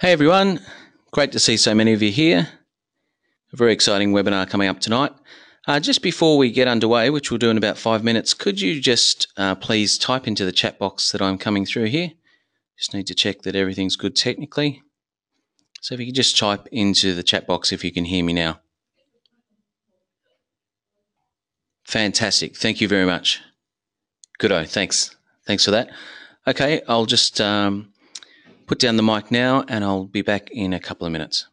Hey everyone, great to see so many of you here. A very exciting webinar coming up tonight. Uh, just before we get underway, which we'll do in about five minutes, could you just uh, please type into the chat box that I'm coming through here? Just need to check that everything's good technically. So if you could just type into the chat box if you can hear me now. Fantastic. Thank you very much. Goodo. Thanks. Thanks for that. Okay, I'll just um, put down the mic now and I'll be back in a couple of minutes.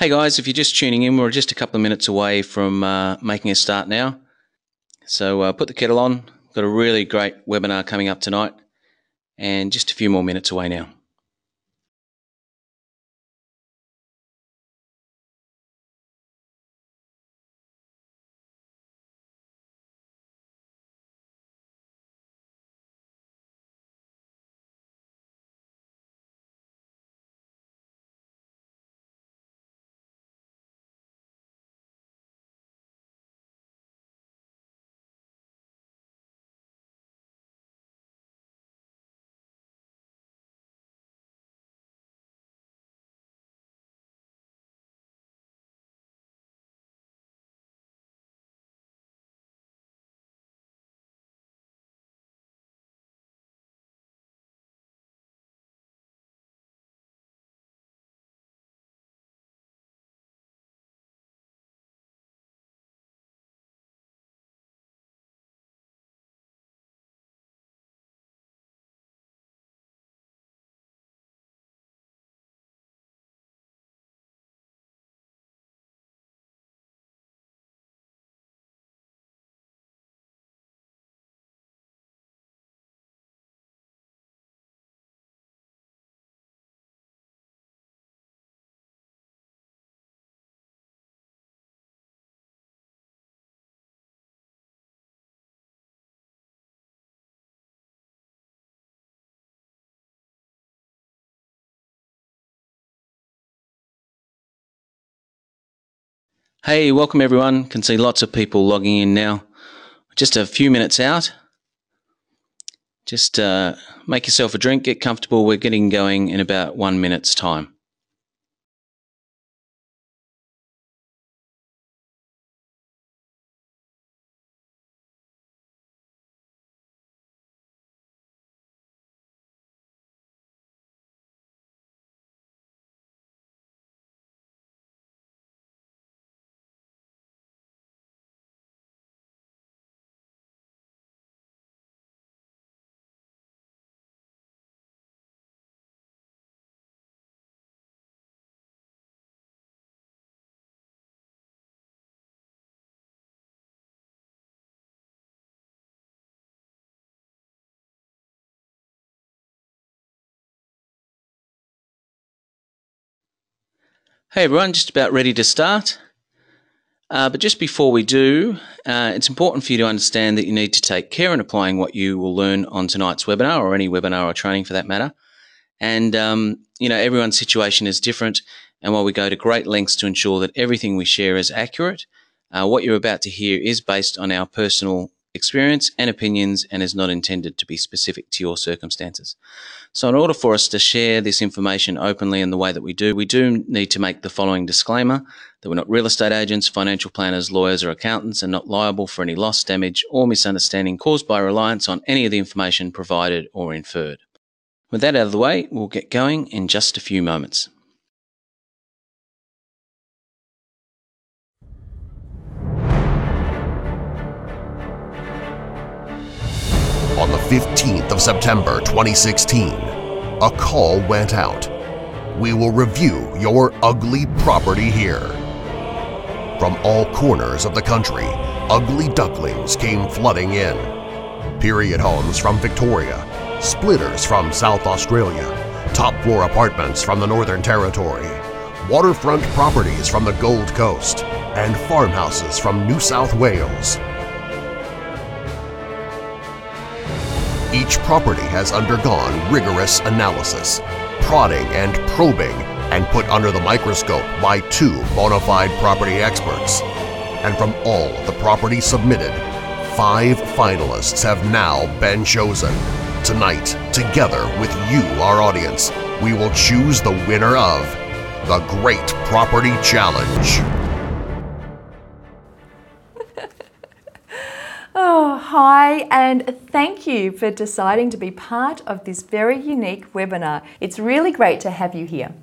Hey guys, if you're just tuning in, we're just a couple of minutes away from uh, making a start now. So uh, put the kettle on. Got a really great webinar coming up tonight, and just a few more minutes away now. Hey, welcome everyone. Can see lots of people logging in now. Just a few minutes out. Just uh, make yourself a drink, get comfortable. We're getting going in about one minute's time. Hey everyone, just about ready to start. Uh, but just before we do, uh, it's important for you to understand that you need to take care in applying what you will learn on tonight's webinar or any webinar or training for that matter. And, um, you know, everyone's situation is different. And while we go to great lengths to ensure that everything we share is accurate, uh, what you're about to hear is based on our personal experience and opinions and is not intended to be specific to your circumstances. So, in order for us to share this information openly in the way that we do, we do need to make the following disclaimer that we're not real estate agents, financial planners, lawyers, or accountants and not liable for any loss, damage, or misunderstanding caused by reliance on any of the information provided or inferred. With that out of the way, we'll get going in just a few moments. 15th of September 2016, a call went out. We will review your ugly property here. From all corners of the country, ugly ducklings came flooding in. Period homes from Victoria, splitters from South Australia, top floor apartments from the Northern Territory, waterfront properties from the Gold Coast, and farmhouses from New South Wales. Each property has undergone rigorous analysis, prodding and probing, and put under the microscope by two bona fide property experts. And from all the properties submitted, five finalists have now been chosen. Tonight, together with you, our audience, we will choose the winner of the Great Property Challenge. Oh, hi, and thank you for deciding to be part of this very unique webinar. It's really great to have you here.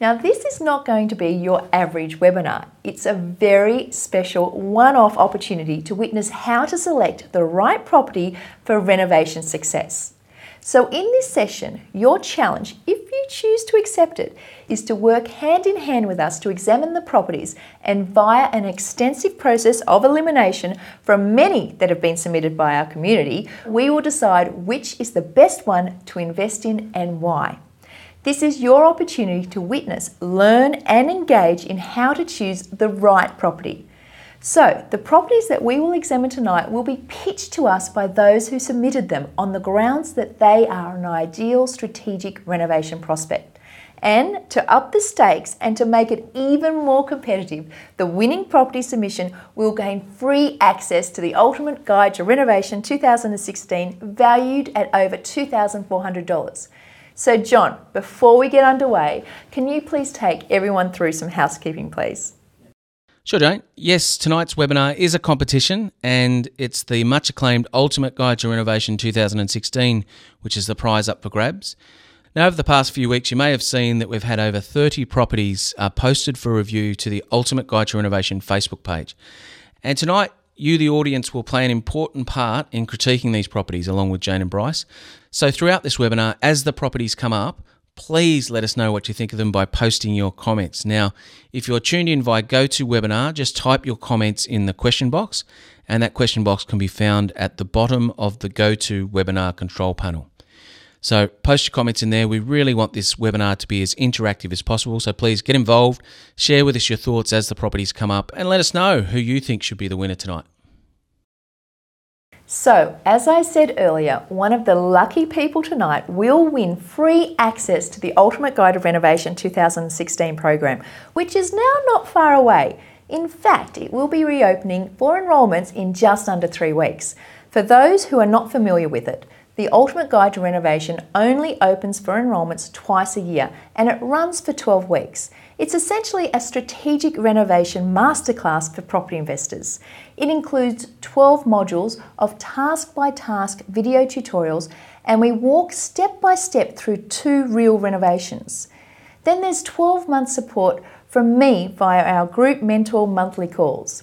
Now, this is not going to be your average webinar. It's a very special one off opportunity to witness how to select the right property for renovation success. So, in this session, your challenge, if you choose to accept it, is to work hand in hand with us to examine the properties and via an extensive process of elimination from many that have been submitted by our community, we will decide which is the best one to invest in and why. This is your opportunity to witness, learn, and engage in how to choose the right property. So, the properties that we will examine tonight will be pitched to us by those who submitted them on the grounds that they are an ideal strategic renovation prospect. And to up the stakes and to make it even more competitive, the winning property submission will gain free access to the Ultimate Guide to Renovation 2016, valued at over $2,400. So, John, before we get underway, can you please take everyone through some housekeeping, please? Sure, Jane. Yes, tonight's webinar is a competition and it's the much acclaimed Ultimate Guide to Renovation 2016, which is the prize up for grabs. Now, over the past few weeks, you may have seen that we've had over 30 properties uh, posted for review to the Ultimate Guide to Renovation Facebook page. And tonight, you, the audience, will play an important part in critiquing these properties along with Jane and Bryce. So, throughout this webinar, as the properties come up, please let us know what you think of them by posting your comments. Now, if you're tuned in via GoToWebinar, just type your comments in the question box, and that question box can be found at the bottom of the GoToWebinar control panel. So, post your comments in there. We really want this webinar to be as interactive as possible. So, please get involved, share with us your thoughts as the properties come up, and let us know who you think should be the winner tonight. So, as I said earlier, one of the lucky people tonight will win free access to the Ultimate Guide to Renovation 2016 program, which is now not far away. In fact, it will be reopening for enrolments in just under three weeks. For those who are not familiar with it, the Ultimate Guide to Renovation only opens for enrolments twice a year and it runs for 12 weeks. It's essentially a strategic renovation masterclass for property investors. It includes 12 modules of task by task video tutorials, and we walk step by step through two real renovations. Then there's 12 months support from me via our group mentor monthly calls.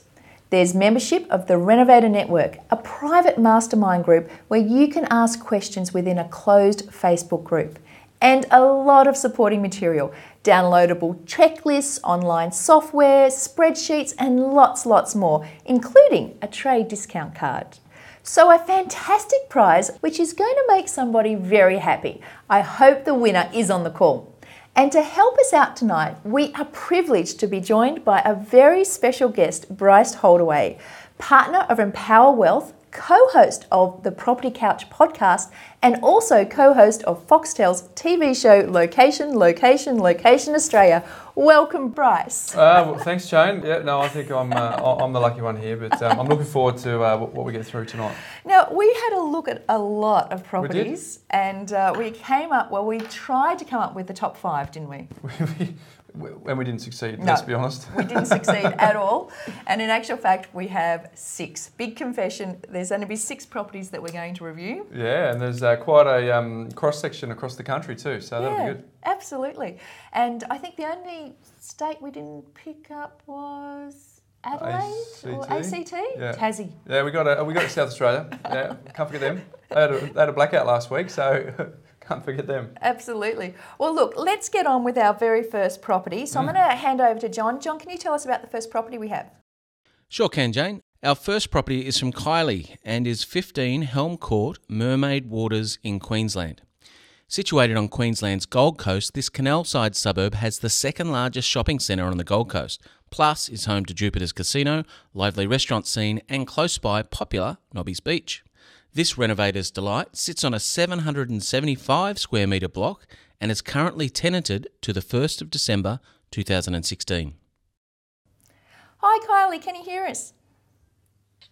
There's membership of the Renovator Network, a private mastermind group where you can ask questions within a closed Facebook group and a lot of supporting material downloadable checklists, online software, spreadsheets, and lots, lots more, including a trade discount card. So, a fantastic prize which is going to make somebody very happy. I hope the winner is on the call. And to help us out tonight, we are privileged to be joined by a very special guest, Bryce Holdaway, partner of Empower Wealth, co host of the Property Couch podcast, and also co host of Foxtel's TV show Location, Location, Location Australia. Welcome, Bryce. Uh, well, thanks, Jane. Yeah, no, I think I'm uh, I'm the lucky one here, but um, I'm looking forward to uh, what we get through tonight. Now, we had a look at a lot of properties, and uh, we came up. Well, we tried to come up with the top five, didn't we? and we didn't succeed, no, let's be honest. we didn't succeed at all. And in actual fact, we have six. Big confession, there's going to be six properties that we're going to review. Yeah, and there's uh, quite a um, cross section across the country too, so that'll be good. Absolutely. And I think the only state we didn't pick up was Adelaide ACT? or ACT? Yeah. Tassie. Yeah, we got a, we got South Australia. yeah, can't forget them. They had, a, they had a blackout last week, so can't forget them. Absolutely. Well, look, let's get on with our very first property. So mm. I'm going to hand over to John. John, can you tell us about the first property we have? Sure can, Jane. Our first property is from Kylie and is 15 Helm Court, Mermaid Waters in Queensland. Situated on Queensland's Gold Coast, this canal side suburb has the second largest shopping centre on the Gold Coast, plus is home to Jupiter's Casino, lively restaurant scene, and close by popular Nobby's Beach. This renovator's delight sits on a 775 square metre block and is currently tenanted to the 1st of December 2016. Hi Kylie, can you hear us?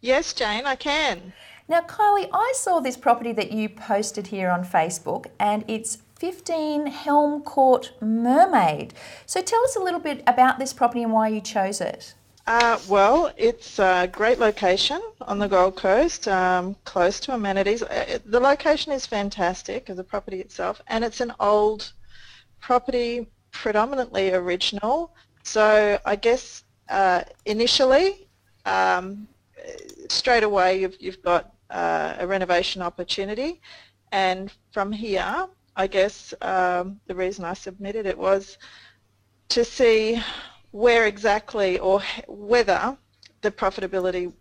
Yes, Jane, I can. Now, Kylie, I saw this property that you posted here on Facebook and it's 15 Helm Court Mermaid. So tell us a little bit about this property and why you chose it. Uh, well, it's a great location on the Gold Coast, um, close to amenities. Uh, the location is fantastic the property itself, and it's an old property, predominantly original. So I guess uh, initially, um, straight away, you've, you've got uh, a renovation opportunity, and from here, I guess um, the reason I submitted it was to see where exactly or whether the profitability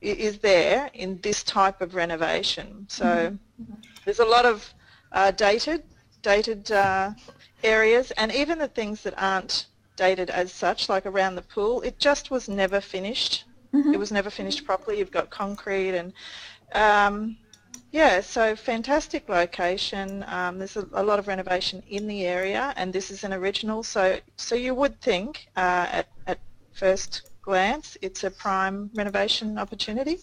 is there in this type of renovation. So mm-hmm. there's a lot of uh, dated dated uh, areas and even the things that aren't dated as such, like around the pool, it just was never finished. Mm-hmm. It was never finished properly. You've got concrete and um, yeah, so fantastic location. Um, there's a, a, lot of renovation in the area, and this is an original. So, so you would think uh, at, at first glance it's a prime renovation opportunity.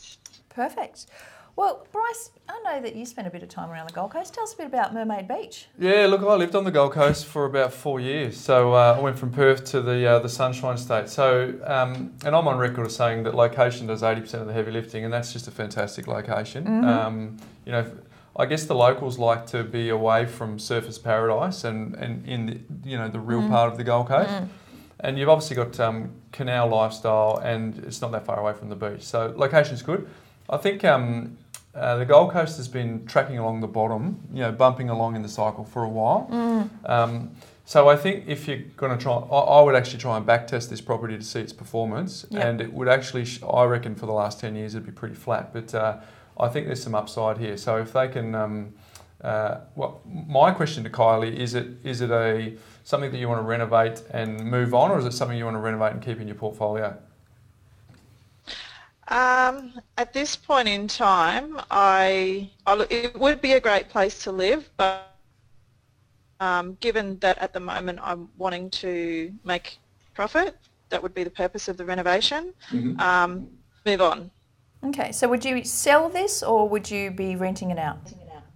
Perfect. Well, Bryce, I know that you spent a bit of time around the Gold Coast. Tell us a bit about Mermaid Beach. Yeah, look, I lived on the Gold Coast for about four years. So uh, I went from Perth to the uh, the Sunshine State. So, um, and I'm on record as saying that location does 80% of the heavy lifting, and that's just a fantastic location. Mm-hmm. Um, you know, I guess the locals like to be away from Surfers Paradise and, and in the, you know the real mm. part of the Gold Coast. Mm. And you've obviously got um, canal lifestyle, and it's not that far away from the beach. So location's good. I think um, uh, the Gold Coast has been tracking along the bottom, you know, bumping along in the cycle for a while. Mm. Um, so I think if you're going to try, I, I, would actually try and backtest this property to see its performance, yep. and it would actually, I reckon, for the last ten years, it'd be pretty flat. But uh, I think there's some upside here. So if they can, um, uh, well, my question to Kylie is: it is it a something that you want to renovate and move on, or is it something you want to renovate and keep in your portfolio? Um, at this point in time, I, I, it would be a great place to live, but um, given that at the moment I'm wanting to make profit, that would be the purpose of the renovation. Mm-hmm. Um, move on. Okay, so would you sell this or would you be renting it out?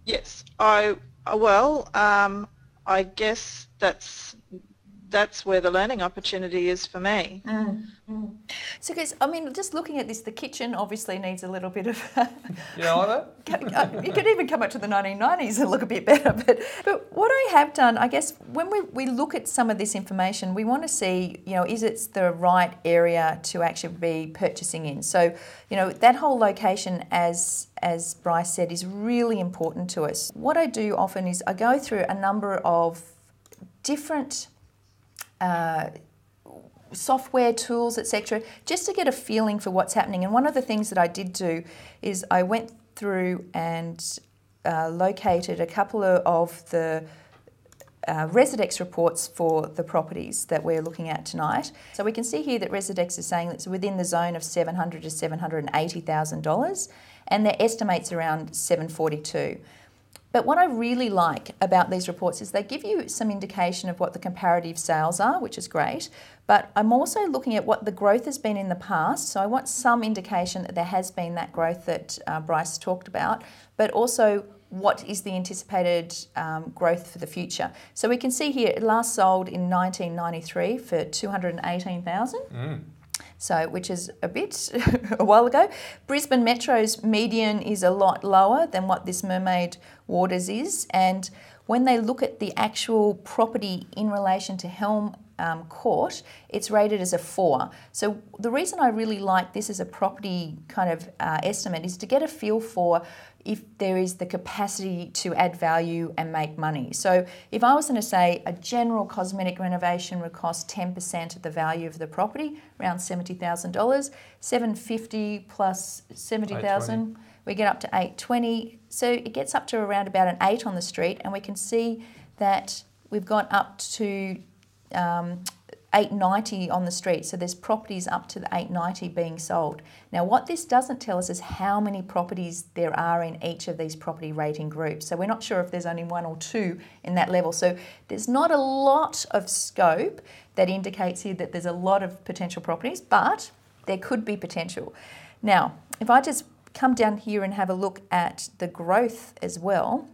Yes, I well, um, I guess that's that's where the learning opportunity is for me. Mm, mm. So, guys, I mean, just looking at this, the kitchen obviously needs a little bit of. you know that? you could even come up to the 1990s and look a bit better. But, but what I have done, I guess, when we, we look at some of this information, we want to see, you know, is it the right area to actually be purchasing in? So, you know, that whole location, as as Bryce said, is really important to us. What I do often is I go through a number of different uh, software tools, etc., just to get a feeling for what's happening. And one of the things that I did do is I went through and uh, located a couple of, the uh, Residex reports for the properties that we're looking at tonight. So we can see here that Residex is saying it's within the zone of 700 to 780,000 dollars, and their estimates around 742. But what I really like about these reports is they give you some indication of what the comparative sales are, which is great. But I'm also looking at what the growth has been in the past. So I want some indication that there has been that growth that uh, Bryce talked about, but also what is the anticipated um, growth for the future. So we can see here it last sold in 1993 for 218,000. Mm. So, which is a bit a while ago. Brisbane Metro's median is a lot lower than what this Mermaid Waters is, and when they look at the actual property in relation to Helm um, Court, it's rated as a four. So the reason I really like this as a property kind of uh, estimate is to get a feel for if there is the capacity to add value and make money. So if I was going to say a general cosmetic renovation would cost 10% of the value of the property, around $70,000, 750 plus 70,000, we get up to 820. So it gets up to around about an 8 on the street and we can see that we've gone up to um, 890 on the street. So there's properties up to the 890 being sold. Now, what this doesn't tell us is how many properties there are in each of these property rating groups. So we're not sure if there's only one or two in that level. So there's not a lot of scope that indicates here that there's a lot of potential properties, but there could be potential. Now, if I just come down here and have a look at the growth as well,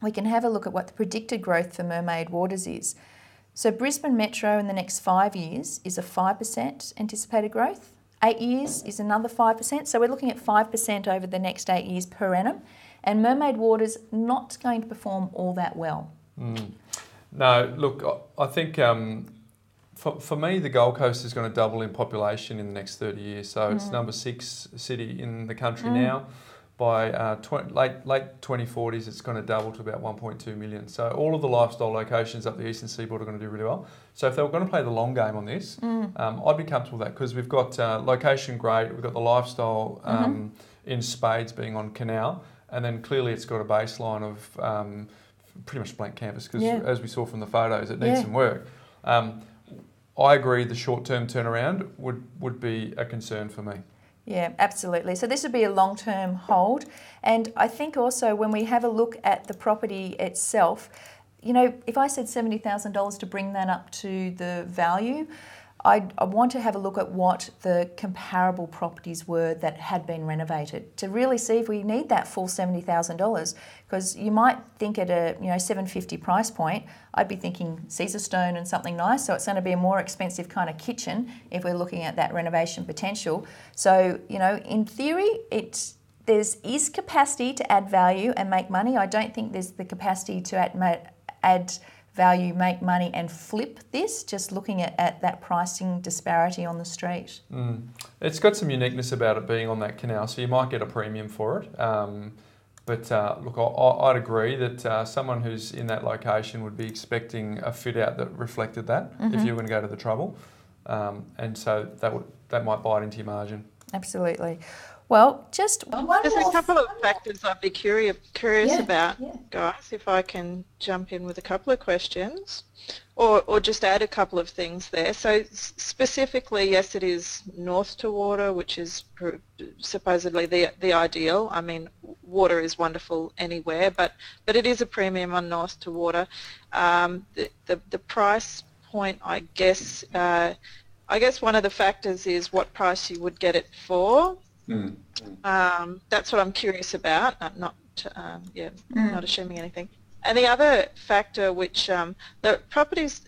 we can have a look at what the predicted growth for Mermaid Waters is. So Brisbane Metro in the next five years is a 5% anticipated growth. Eight years is another 5%. So we're looking at 5% over the next eight years per annum. And Mermaid Water's not going to perform all that well. Mm. No, look, I think um, for, for me, the Gold Coast is going to double in population in the next 30 years. So mm. it's number six city in the country mm. now by uh, tw- late late 2040s, it's going to double to about 1.2 million. So all of the lifestyle locations up the eastern seaboard are going to do really well. So if they were going to play the long game on this, mm. um, I'd be comfortable with that because we've got uh, location great, we've got the lifestyle um, mm-hmm. in spades being on canal, and then clearly it's got a baseline of um, pretty much blank canvas because yeah. as we saw from the photos, it needs yeah. some work. Um, I agree the short term turnaround would, would be a concern for me. Yeah, absolutely. So this would be a long term hold. And I think also when we have a look at the property itself, you know, if I said $70,000 to bring that up to the value, I'd, I want to have a look at what the comparable properties were that had been renovated to really see if we need that full seventy thousand dollars. Because you might think at a you know seven fifty price point, I'd be thinking Caesarstone and something nice. So it's going to be a more expensive kind of kitchen if we're looking at that renovation potential. So you know, in theory, it's there's is capacity to add value and make money. I don't think there's the capacity to add add value, make money, and flip this, just looking at, at that pricing disparity on the street. Mm. It's got some uniqueness about it being on that canal, so you might get a premium for it. Um, but uh, look, I, would agree that uh, someone who's in that location would be expecting a fit out that reflected that mm-hmm. if you were going to go to the trouble. Um, and so that would that might bite into your margin. Absolutely. Well, just one There's a couple of factors I'd be curious curious yeah, about, yeah. guys. If I can jump in with a couple of questions, or or just add a couple of things there. So specifically, yes, it is north to water, which is supposedly the the ideal. I mean, water is wonderful anywhere, but but it is a premium on north to water. Um, the, the the price point, I guess. Uh, I guess one of the factors is what price you would get it for. Mm. Um, that's what I'm curious about. I'm not, um, yeah, mm. not assuming anything. And the other factor, which um, the properties,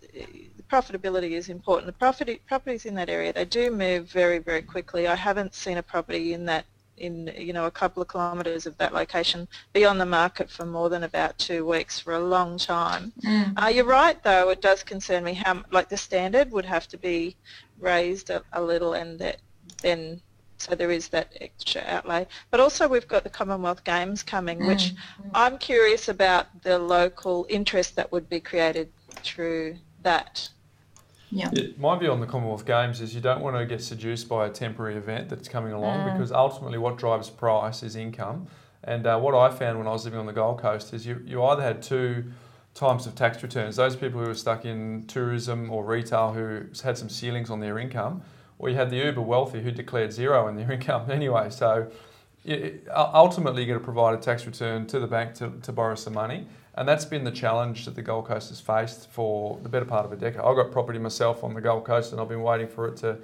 profitability is important. The property, properties in that area, they do move very, very quickly. I haven't seen a property in that in you know a couple of kilometres of that location be on the market for more than about two weeks for a long time. Mm. Uh, you're right though, it does concern me how like the standard would have to be raised a, a little and that then so there is that extra outlay. But also we've got the Commonwealth Games coming, mm. which I'm curious about the local interest that would be created through that. Yeah. yeah. My view on the Commonwealth Games is you don't want to get seduced by a temporary event that's coming along mm. because ultimately what drives price is income. And uh, what I found when I was living on the Gold Coast is you, you either had two times of tax returns. Those people who were stuck in tourism or retail who had some ceilings on their income, or you had the uber wealthy who declared zero in their income anyway. So ultimately, you're going to provide a tax return to the bank to, to borrow some money. And that's been the challenge that the Gold Coast has faced for the better part of a decade. I've got property myself on the Gold Coast and I've been waiting for it to,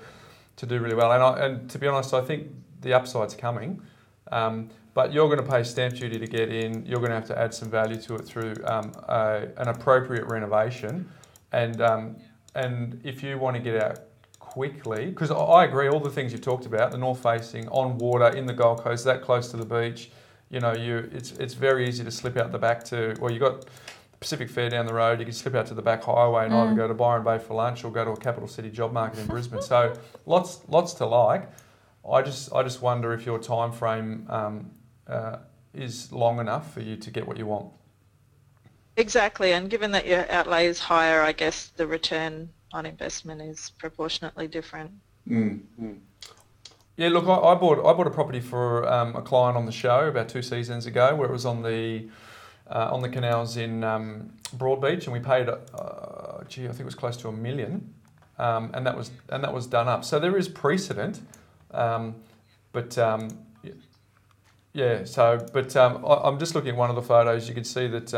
to do really well. And, I, and to be honest, I think the upside's coming. Um, but you're going to pay stamp duty to get in. You're going to have to add some value to it through um, a, an appropriate renovation. And, um, and if you want to get out quickly, because I agree, all the things you've talked about, the north facing, on water, in the Gold Coast, that close to the beach, you know, you it's it's very easy to slip out the back to well, you got Pacific Fair down the road. You can slip out to the back highway and mm. either go to Byron Bay for lunch or go to a capital city job market in Brisbane. So lots lots to like. I just I just wonder if your time frame um, uh, is long enough for you to get what you want. Exactly, and given that your outlay is higher, I guess the return on investment is proportionately different. Mm. Mm. Yeah, look, I, I, bought I bought a property for um, a client on the show about two seasons ago, where it was on the uh, on the canals in um, Broadbeach, and we paid, uh, gee, I think it was close to a million, um, and that was and that was done up. So there is precedent, um, but um, yeah. So, but um, I, am just looking at one of the photos. You can see that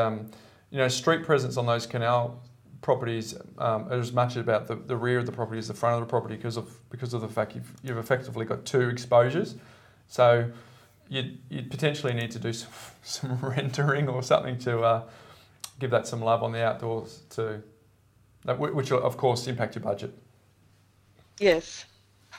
you know street presence on those canal properties um, as much about the, the rear of the property as the front of the property because of because of the fact you've, you've effectively got two exposures. So you'd, you'd potentially need to do some, some rendering or something to uh, give that some love on the outdoors too, which will of course impact your budget. Yes,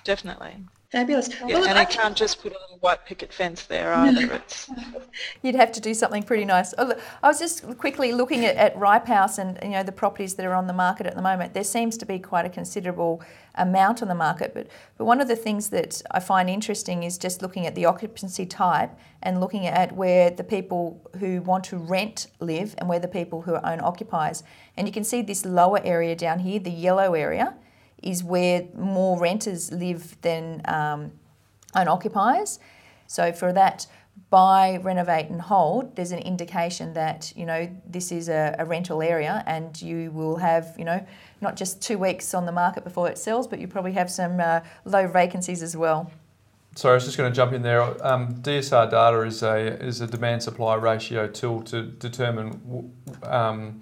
definitely. Fabulous. Yeah, well, and I, I can't just put a little white picket fence there either. It's You'd have to do something pretty nice. Oh, I was just quickly looking at, at Ripe House and you know the properties that are on the market at the moment. There seems to be quite a considerable amount on the market, but but one of the things that I find interesting is just looking at the occupancy type and looking at where the people who want to rent live and where the people who own occupiers. And you can see this lower area down here, the yellow area is where more renters live than um, own occupiers. So for that buy, renovate and hold, there's an indication that, you know, this is a, a, rental area and you will have, you know, not just two weeks on the market before it sells, but you probably have some uh, low vacancies as well. Sorry, I was just going to jump in there. Um, DSR data is a is a demand supply ratio tool to determine um,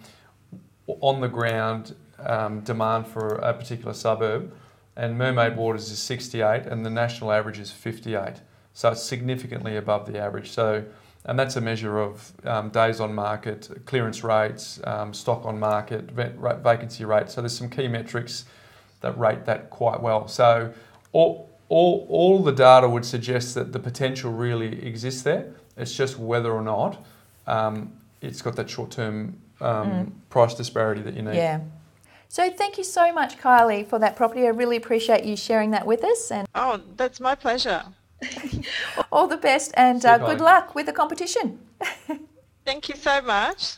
on the ground um, demand for a particular suburb, and Mermaid Waters is 68, and the national average is 58. So it's significantly above the average. So, and that's a measure of um, days on market, clearance rates, um, stock on market, vacancy rate. So there's some key metrics that rate that quite well. So all, all, all the data would suggest that the potential really exists there. It's just whether or not um, it's got that short-term um, mm. price disparity that you need. Yeah. So thank you so much, Kylie, for that property. I really appreciate you sharing that with us. And oh, that's my pleasure. all the best and uh, good luck with the competition. thank you so much.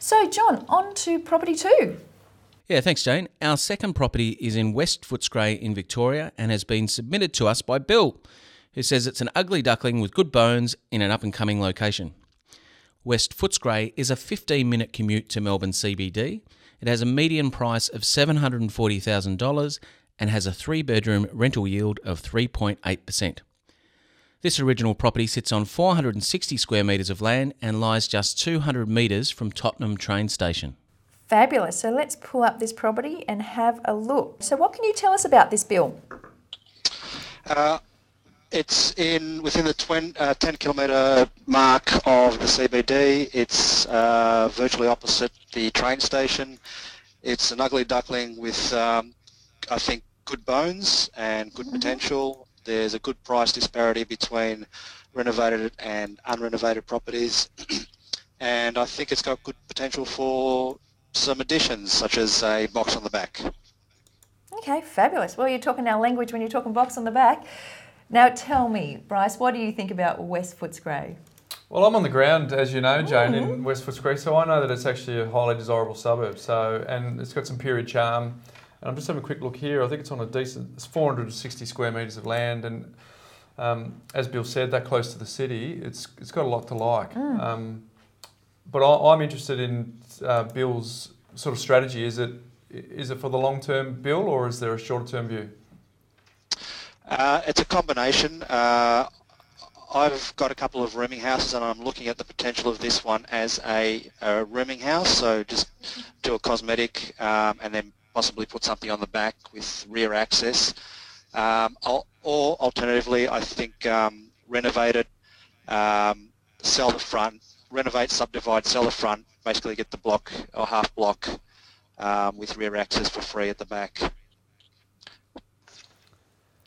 So, John, on to property two. Yeah, thanks, Jane. Our second property is in West Footscray in Victoria and has been submitted to us by Bill, who says it's an ugly duckling with good bones in an up and coming location. West Footscray is a 15 minute commute to Melbourne CBD it has a median price of $740,000 and has a three bedroom rental yield of 3.8%. This original property sits on 460 square metres of land and lies just 200 metres from Tottenham train station. Fabulous. So let's pull up this property and have a look. So, what can you tell us about this, Bill? Uh, it's in within the 20, uh, 10 kilometre mark of the CBD. It's uh, virtually opposite the train station. It's an ugly duckling with, um, I think, good bones and good mm-hmm. potential. There's a good price disparity between renovated and unrenovated properties. and I think it's got good potential for some additions, such as a box on the back. Okay, fabulous. Well, you're talking our language when you're talking box on the back. Now tell me, Bryce, what do you think about West Footscray? Well, I'm on the ground, as you know, Jane, mm. in West Footscray, so I know that it's actually a highly desirable suburb. So, and it's got some period charm. And I'm just having a quick look here. I think it's on a decent, it's 460 square metres of land, and um, as Bill said, that close to the city, it's it's got a lot to like. Mm. Um, but I, I'm interested in uh, Bill's sort of strategy. Is it is it for the long term, Bill, or is there a shorter term view? Uh, it's a combination. Uh, I've got a couple of rooming houses and I'm looking at the potential of this one as a, a rooming house. So just do a cosmetic um, and then possibly put something on the back with rear access. Um, or alternatively, I think um, renovate it, um, sell the front, renovate, subdivide, sell the front, basically get the block or half block um, with rear access for free at the back.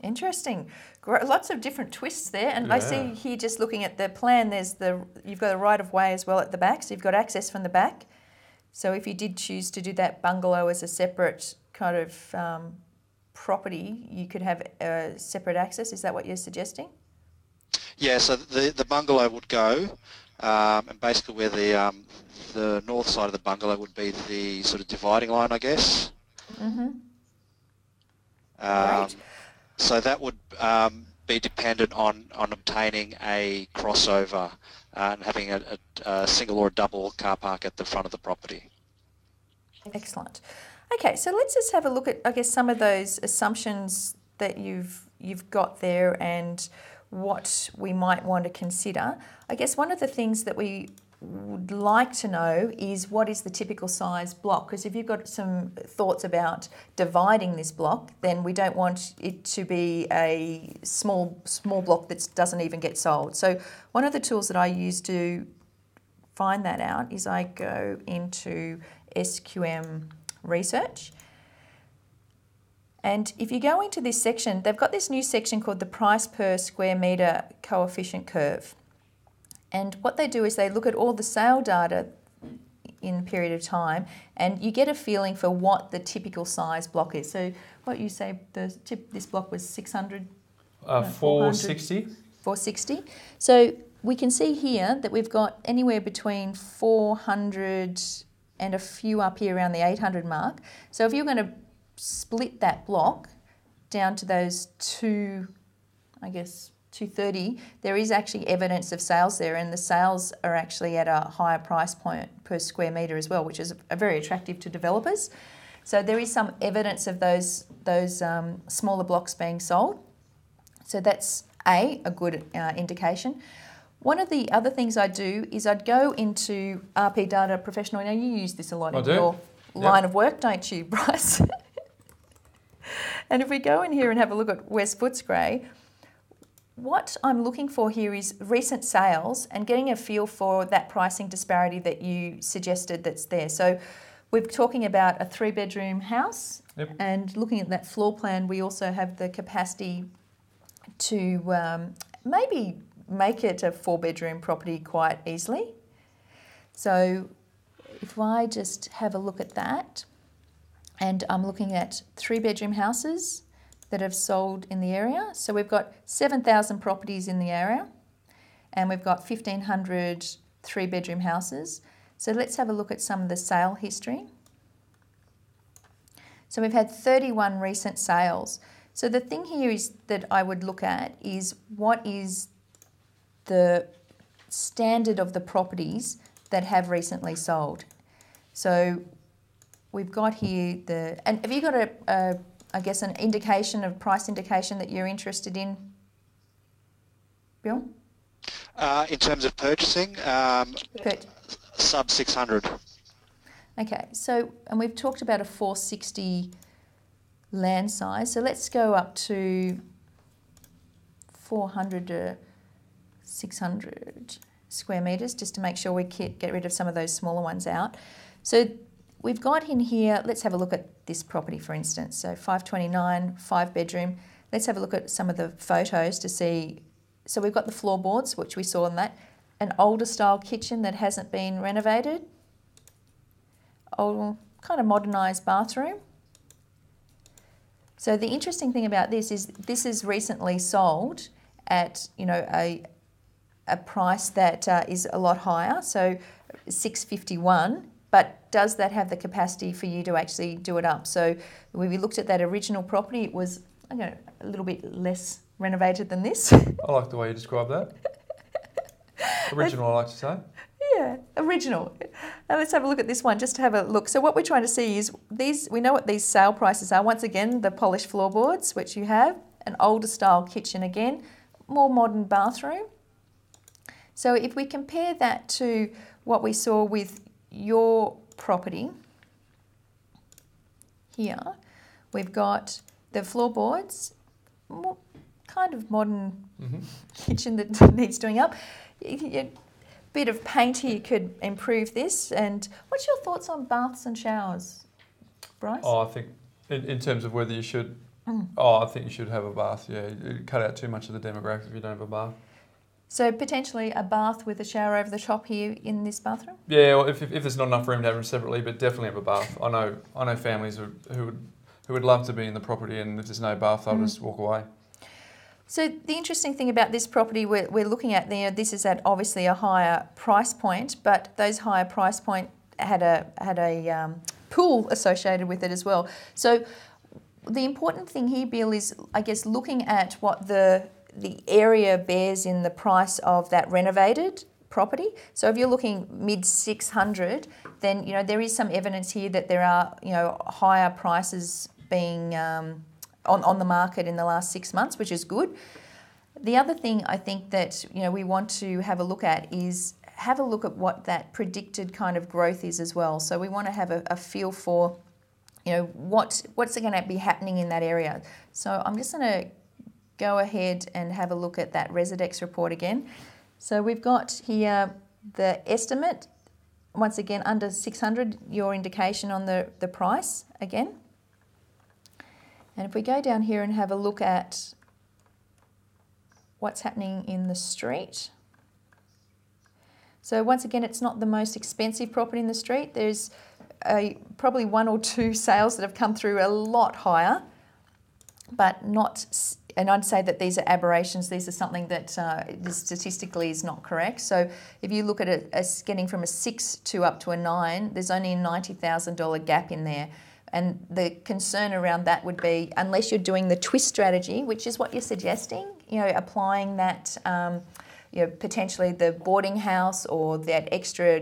Interesting. Lots of different twists there, and yeah. I see here just looking at the plan. There's the you've got a right of way as well at the back, so you've got access from the back. So if you did choose to do that bungalow as a separate kind of um, property, you could have a separate access. Is that what you're suggesting? Yeah. So the the bungalow would go, um, and basically where the um, the north side of the bungalow would be the sort of dividing line, I guess. Mm-hmm. Um, so that would um, be dependent on, on obtaining a crossover uh, and having a, a, a, single or a double car park at the front of the property. Excellent. Okay, so let's just have a look at, I guess, some of those assumptions that you've you've got there and what we might want to consider. I guess one of the things that we would like to know is what is the typical size block? Because if you've got some thoughts about dividing this block then we don't want it to be a small small block that doesn't even get sold. So one of the tools that I use to find that out is I go into SQM research. And if you go into this section they've got this new section called the price per square meter coefficient curve and what they do is they look at all the sale data in a period of time and you get a feeling for what the typical size block is. So what you say the tip, this block was 600 uh, 460 460. So we can see here that we've got anywhere between 400 and a few up here around the 800 mark. So if you're going to split that block down to those two I guess 230, there is actually evidence of sales there, and the sales are actually at a higher price point per square metre as well, which is very attractive to developers. So there is some evidence of those those um, smaller blocks being sold. So that's a a good uh, indication. One of the other things I do is I'd go into RP Data Professional. Now you use this a lot I in do. your yep. line of work, don't you, Bryce? and if we go in here and have a look at West Footscray, what I'm looking for here is recent sales and getting a feel for that pricing disparity that you suggested that's there. So we're talking about a three bedroom house yep. and looking at that floor plan, we also have the capacity to um, maybe make it a four bedroom property quite easily. So if I just have a look at that, and I'm looking at three bedroom houses that have sold in the area. So we've got 7,000 properties in the area and we've got 1,500 three bedroom houses. So let's have a look at some of the sale history. So we've had 31 recent sales. So the thing here is that I would look at is what is the standard of the properties that have recently sold. So we've got here the, and have you got a, a I guess, an indication of price indication that you're interested in? Bill? Uh, in terms of purchasing, um, sub 600. Okay, so, and we've talked about a 460 land size, so let's go up to 400 to 600 square metres just to make sure we get rid of some of those smaller ones out. So We've got in here, let's have a look at this property for instance. So 529, five bedroom. Let's have a look at some of the photos to see. So we've got the floorboards, which we saw in that. An older style kitchen that hasn't been renovated. Old, kind of modernised bathroom. So the interesting thing about this is this is recently sold at you know a a price that uh, is a lot higher. So 651 but does that have the capacity for you to actually do it up? So when we looked at that original property, it was I know, a little bit less renovated than this. I like the way you describe that. Original, I like to say. Yeah, original. Now let's have a look at this one just to have a look. So what we're trying to see is these. We know what these sale prices are. Once again, the polished floorboards, which you have, an older style kitchen again, more modern bathroom. So if we compare that to what we saw with your property here, we've got the floorboards, kind of modern mm-hmm. kitchen that needs doing up. A bit of paint here could improve this. And what's your thoughts on baths and showers, Bryce? Oh, I think in, in terms of whether you should, mm. oh, I think you should have a bath. Yeah, you cut out too much of the demographic if you don't have a bath. So potentially a bath with a shower over the top here in this bathroom. Yeah, well, if, if, if there's not enough room to have them separately, but definitely have a bath. I know I know families who, who would who would love to be in the property, and if there's no bath, they'll just walk away. So the interesting thing about this property we're, we're looking at there, this is at obviously a higher price point, but those higher price point had a had a um, pool associated with it as well. So the important thing here, Bill, is I guess looking at what the the area bears in the price of that renovated property. So if you're looking mid 600, then you know there is some evidence here that there are you know higher prices being um, on on the market in the last six months, which is good. The other thing I think that you know we want to have a look at is have a look at what that predicted kind of growth is as well. So we want to have a, a feel for you know what what's going to be happening in that area. So I'm just going to go ahead and have a look at that Residex report again. So we've got here the estimate, once again under 600, your indication on the, the price again. And if we go down here and have a look at what's happening in the street. So once again, it's not the most expensive property in the street. There's a, probably one or two sales that have come through a lot higher, but not and I'd say that these are aberrations. These are something that uh, statistically is not correct. So if you look at it as getting from a six to up to a nine, there's only a ninety thousand dollar gap in there. And the concern around that would be, unless you're doing the twist strategy, which is what you're suggesting, you know, applying that, um, you know, potentially the boarding house or that extra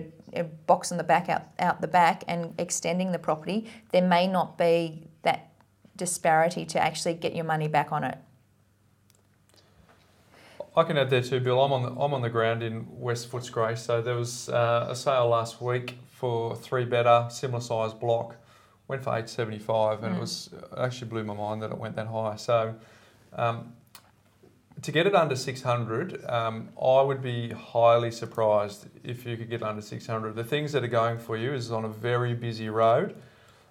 box on the back out, out the back and extending the property, there may not be that disparity to actually get your money back on it. I can add there too, Bill. I'm on the, I'm on the ground in West Footscray. So there was uh, a sale last week for three better, similar size block. Went for eight seventy five, and it was it actually blew my mind that it went that high. So um, to get it under six hundred, um, I would be highly surprised if you could get under six hundred. The things that are going for you is on a very busy road,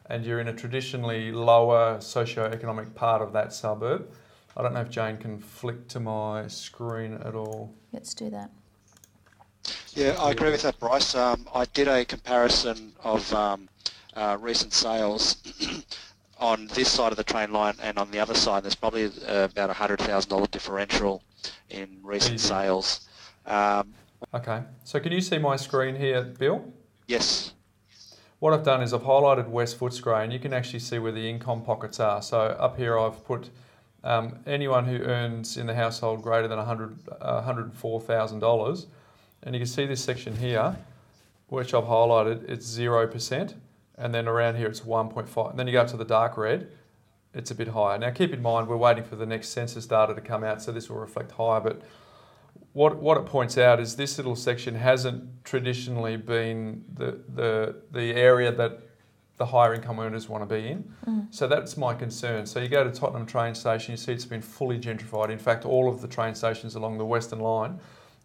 and you're in a traditionally lower socio-economic part of that suburb. I don't know if Jane can flick to my screen at all. Let's do that. Yeah, I agree with that, Bryce. Um, I did a comparison of um, uh, recent sales on this side of the train line and on the other side. There's probably uh, about a hundred thousand dollar differential in recent Easy. sales. Um, Okay, so can you see my screen here, Bill? yes. What I've done is I've highlighted West Footscray and you can actually see where the income pockets are. So up here I've put um, anyone who earns in the household greater than 100, uh, $104,000 and you can see this section here which I've highlighted, it's 0% and then around here it's 1.5 and then you go up to the dark red, it's a bit higher. Now keep in mind we're waiting for the next census data to come out so this will reflect higher but what what it points out is this little section hasn't traditionally been the the the area that the higher income earners want to be in. So that's my concern. So you go to Tottenham train station, you see it's been fully gentrified. In fact, all of the train stations along the Western Line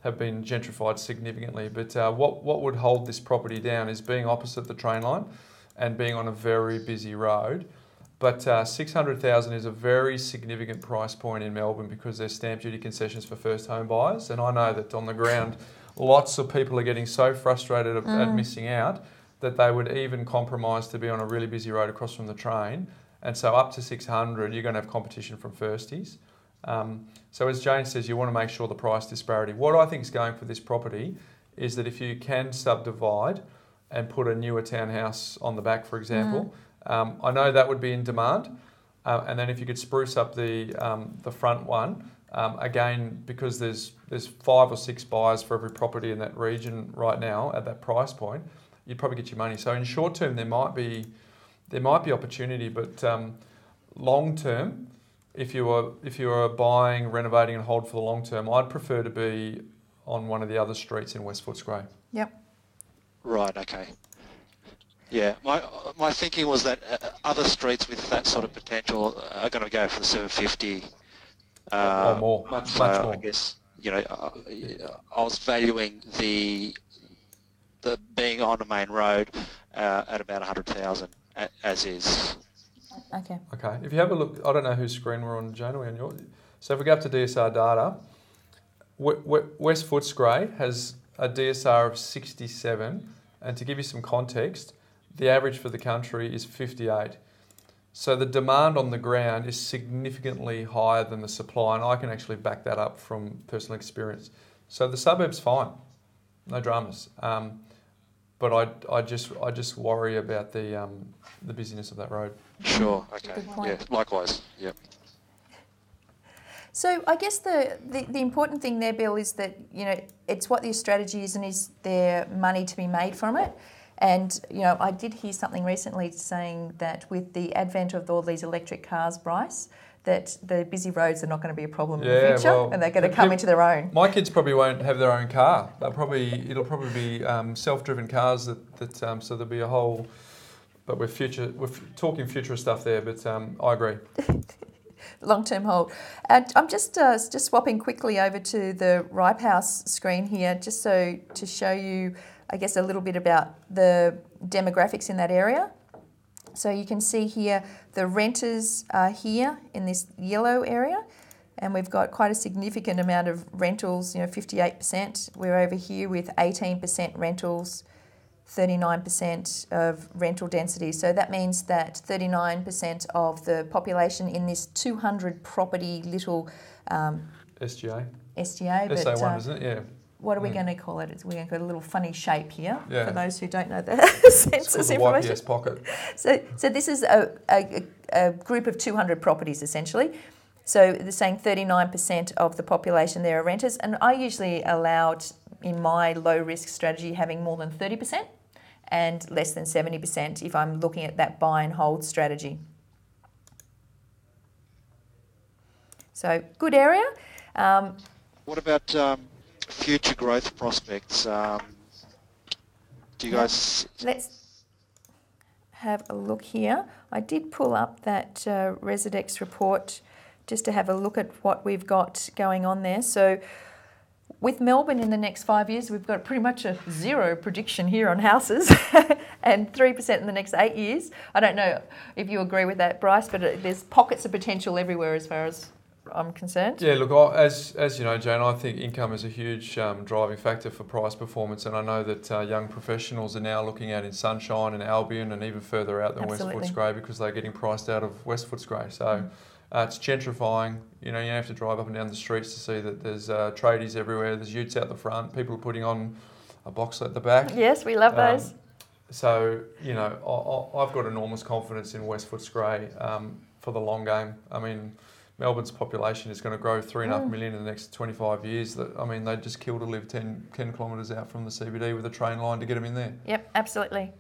have been gentrified significantly. But uh, what what would hold this property down is being opposite the train line and being on a very busy road. But uh, 600,000 is a very significant price point in Melbourne because there's stamp duty concessions for first home buyers. And I know that on the ground, lots of people are getting so frustrated at, at missing out that they would even compromise to be on a really busy road across from the train. And so up to 600, you're going to have competition from firsties. Um, so as Jane says, you want to make sure the price disparity. What I think is going for this property is that if you can subdivide and put a newer townhouse on the back, for example, um, I know that would be in demand. Uh, and then if you could spruce up the um, the front one, Um, again, because there's there's five or six buyers for every property in that region right now at that price point, you'd probably get your money. So in short term, there might be there might be opportunity, but um, long term, if you are if you are buying, renovating, and hold for the long term, I'd prefer to be on one of the other streets in West Footscray. Yep. Right. Okay. Yeah, my my thinking was that uh, other streets with that sort of potential are going to go for the 750 uh, Or more, Much, much I guess you know uh, I was valuing the the being on the main road uh, at about 100,000 as is. Okay. Okay. If you have a look, I don't know whose screen we're on, Jane. Are we on your? So if we go up to DSR data, we- we- West Footscray has a DSR of 67, and to give you some context, the average for the country is 58. So the demand on the ground is significantly higher than the supply, and I can actually back that up from personal experience. So the suburbs fine, no dramas. Um, but I, I just I just worry about the um, the busyness of that road. Sure. Okay. Good. Yeah. Likewise. Yep. So I guess the, the, the important thing there, Bill, is that you know it's what your strategy is and is there money to be made from it. And you know I did hear something recently saying that with the advent of all these electric cars, Bryce, that the busy roads are not going to be a problem in the future, well, and they're going to come into their own. My kids probably won't have their own car. They'll probably it'll probably be um, self-driven cars that that um, so there'll be a whole. But we're future we're f- talking future stuff there. But um, I agree. long-term hold. And I'm just uh, just swapping quickly over to the Ripe House screen here, just so to show you, I guess, a little bit about the demographics in that area. So you can see here the renters are here in this yellow area, and we've got quite a significant amount of rentals. You know, 58%. We're over here with 18% rentals. 39% of rental density. So that means that 39% of the population in this 200 property little um, SGA, SGA, but SA1, uh, isn't it? Yeah. What are we going to call it? It's, we're going to go a little funny shape here Yeah. for those who don't know the It's census called the information. YPS pocket. So, so this is a, a, a group of 200 properties essentially. So they're saying 39% of the population there are renters, and I usually allowed in my low risk strategy having more than 30% and less than 70% if I'm looking at that buy and hold strategy. So good area. Um, What about um, future growth prospects? Um, do you guys? Let's have a look here. I did pull up that uh, Residex report just to have a look at what we've got going on there. So, with Melbourne in the next five years, we've got pretty much a zero prediction here on houses and 3% in the next eight years. I don't know if you agree with that, Bryce, but uh, there's pockets of potential everywhere as far as I'm concerned. Yeah, look, I, as as you know, Jane, I think income is a huge um, driving factor for price performance, and I know that uh, young professionals are now looking out in Sunshine and Albion, and even further out than Absolutely. West Footscray because they're getting priced out of West Footscray. So uh, it's gentrifying. You know, you have to drive up and down the streets to see that there's uh, tradies everywhere. There's utes out the front. People are putting on a box at the back. Yes, we love Um, those. So, you know, I, I, I've got enormous confidence in West Footscray um, for the long game. I mean, Melbourne's population is going to grow three and a half Mm. in the next 25 years. That I mean, they'd just kill to live 10, 10 kilometres out from the CBD with a train line to get them in there. Yep, absolutely.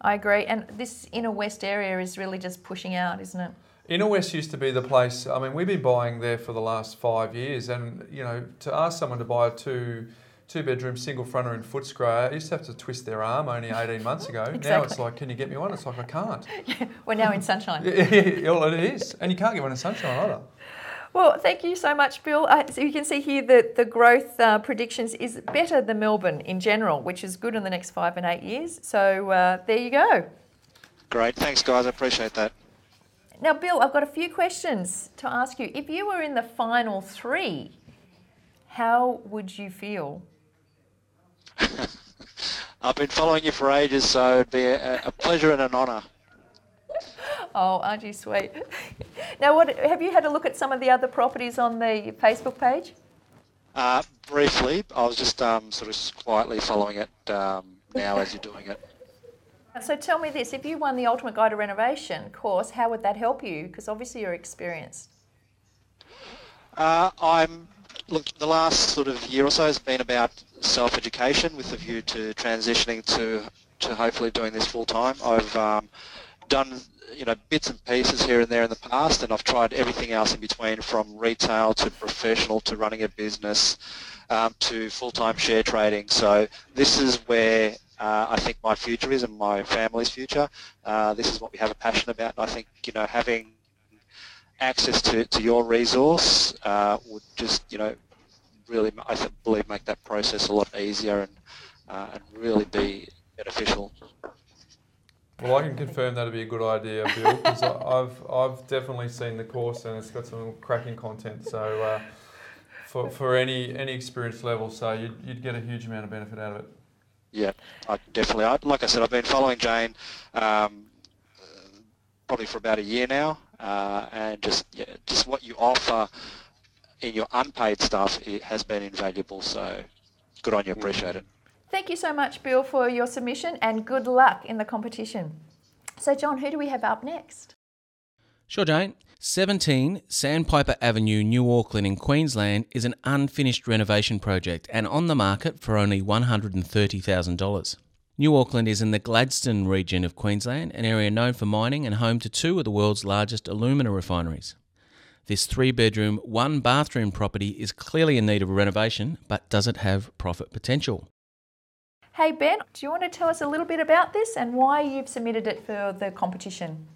I agree. And this inner west area is really just pushing out, isn't it? Inner West used to be the place. I mean, we've been buying there for the last five years, and you know, to ask someone to buy a two two bedroom single fronter in Footscray, I used to have to twist their arm only 18 months ago. Now it's like, can you get me one? It's like I can't. yeah, We're now in sunshine. well, it is, and you can't get one in sunshine either. Well, thank you so much, Bill. Uh, so you can see here that the growth uh, predictions is better than Melbourne in general, which is good in the next five and eight years. So uh, there you go. Great, thanks guys. I appreciate that. Now, Bill, I've got a few questions to ask you. If you were in the final three, how would you feel? I've been following you for ages, so it'd be a, a pleasure and an honour. Oh, aren't you sweet? now, what have you had a look at some of the other properties on the Facebook page? Uh, briefly, I was just um, sort of quietly following it um, now as you're doing it. So tell me this: if you won the Ultimate Guide to Renovation course, how would that help you? Because obviously you're experienced. Uh, I'm look. The last sort of year or so has been about self-education with a view to transitioning to to hopefully doing this full time. I've um, done you know bits and pieces here and there in the past, and I've tried everything else in between, from retail to professional to running a business um, to full-time share trading. So this is where uh, I think my future is and my family's future. Uh, this is what we have a passion about, and I think you know having access to, to your resource uh, would just you know really I believe make that process a lot easier and uh, and really be beneficial. Well, I can confirm that'd be a good idea, Bill, because I've I've definitely seen the course and it's got some cracking content. So uh, for, for any any experience level, so you'd, you'd get a huge amount of benefit out of it. Yeah, I definitely. I, like I said, I've been following Jane um, probably for about a year now, uh, and just yeah, just what you offer in your unpaid stuff it has been invaluable. So good on you, appreciate it. Thank you so much, Bill, for your submission and good luck in the competition. So, John, who do we have up next? Sure, Jane. 17 Sandpiper Avenue, New Auckland in Queensland is an unfinished renovation project and on the market for only $130,000. New Auckland is in the Gladstone region of Queensland, an area known for mining and home to two of the world's largest alumina refineries. This three bedroom, one bathroom property is clearly in need of renovation, but does it have profit potential? Hey Ben, do you want to tell us a little bit about this and why you've submitted it for the competition?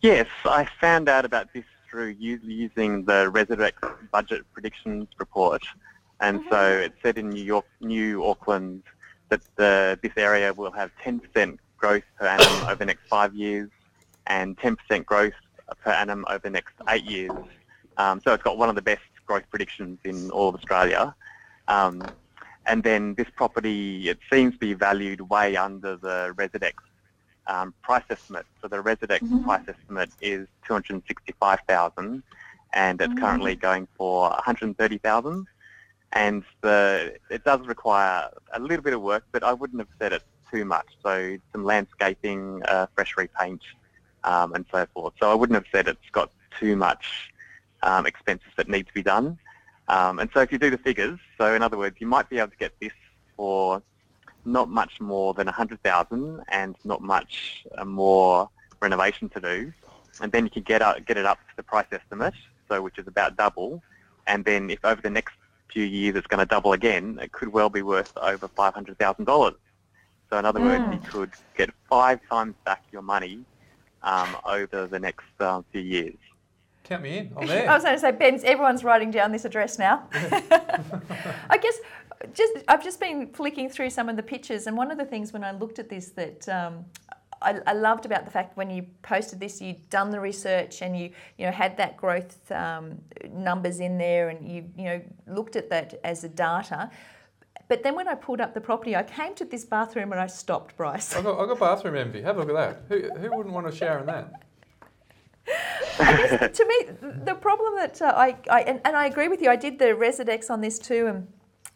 Yes, I found out about this through using the Residex budget predictions report. And mm-hmm. so it said in New York, New Auckland, that the, this area will have 10% growth per annum over the next five years and 10% growth per annum over the next eight years. Um, so it's got one of the best growth predictions in all of Australia. Um, and then this property, it seems to be valued way under the Residex um, price estimate. So the Residex mm-hmm. price estimate is 265,000 and it's mm-hmm. currently going for 130,000. And the, it does require a little bit of work, but I wouldn't have said it too much. So some landscaping, uh, fresh repaint, um, and so forth. So I wouldn't have said it's got too much um, expenses that need to be done. Um, and so if you do the figures, so in other words, you might be able to get this for not much more than 100,000 and not much uh, more renovation to do. And then you can get, up, get it up to the price estimate, so which is about double. And then if over the next few years it's going to double again, it could well be worth over $500,000. So in other mm. words, you hmm. could get five times back your money um, over the next uh, few years. Count me in. I'm there. I was going to say, Ben, everyone's writing down this address now. I guess just I've just been flicking through some of the pictures, and one of the things when I looked at this that um, I, I, loved about the fact when you posted this, you'd done the research and you you know had that growth um, numbers in there, and you you know looked at that as a data. But then when I pulled up the property, I came to this bathroom and I stopped, Bryce. I've got, I've got bathroom envy. Have a look at that. Who, who wouldn't want to share in that? guess, to me, the problem that uh, I, I and, and, I agree with you. I did the Residex on this too, and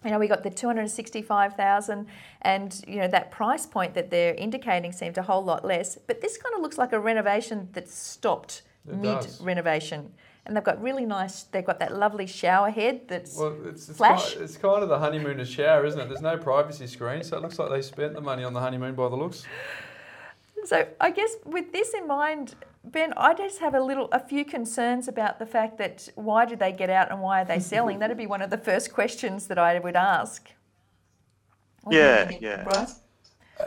you know we got the two hundred sixty-five thousand, and you know that price point that they're indicating seemed a whole lot less. But this kind of looks like a renovation that's stopped mid renovation. And they've got really nice. They've got that lovely shower head that's well, it's, it's flash. Kind, it's kind of the honeymooner's shower, isn't it? There's no privacy screen, so it looks like they spent the money on the honeymoon by the looks. So I guess with this in mind, Ben, I just have a little, a few concerns about the fact that why did they get out and why are they selling? That'd be one of the first questions that I would ask. What yeah, yeah. Bryce?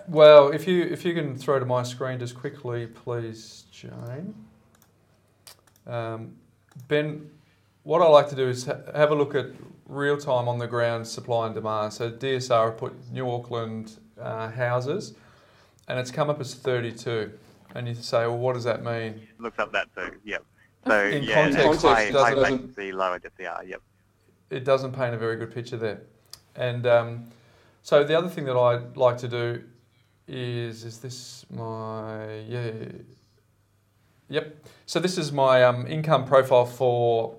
Well, if you if you can throw to my screen just quickly, please, Jane. Um, ben, what I like to do is ha- have a look at real time on the ground supply and demand. So DSR put New Auckland uh, houses and it's come up as 32. And you say, well, what does that mean? Looks up that too, yep. So, in yeah, context, high, high latency, lower DSR, yep. It doesn't paint a very good picture there. And um, so the other thing that I like to do is, is this my, yeah, yep. So this is my um, income profile for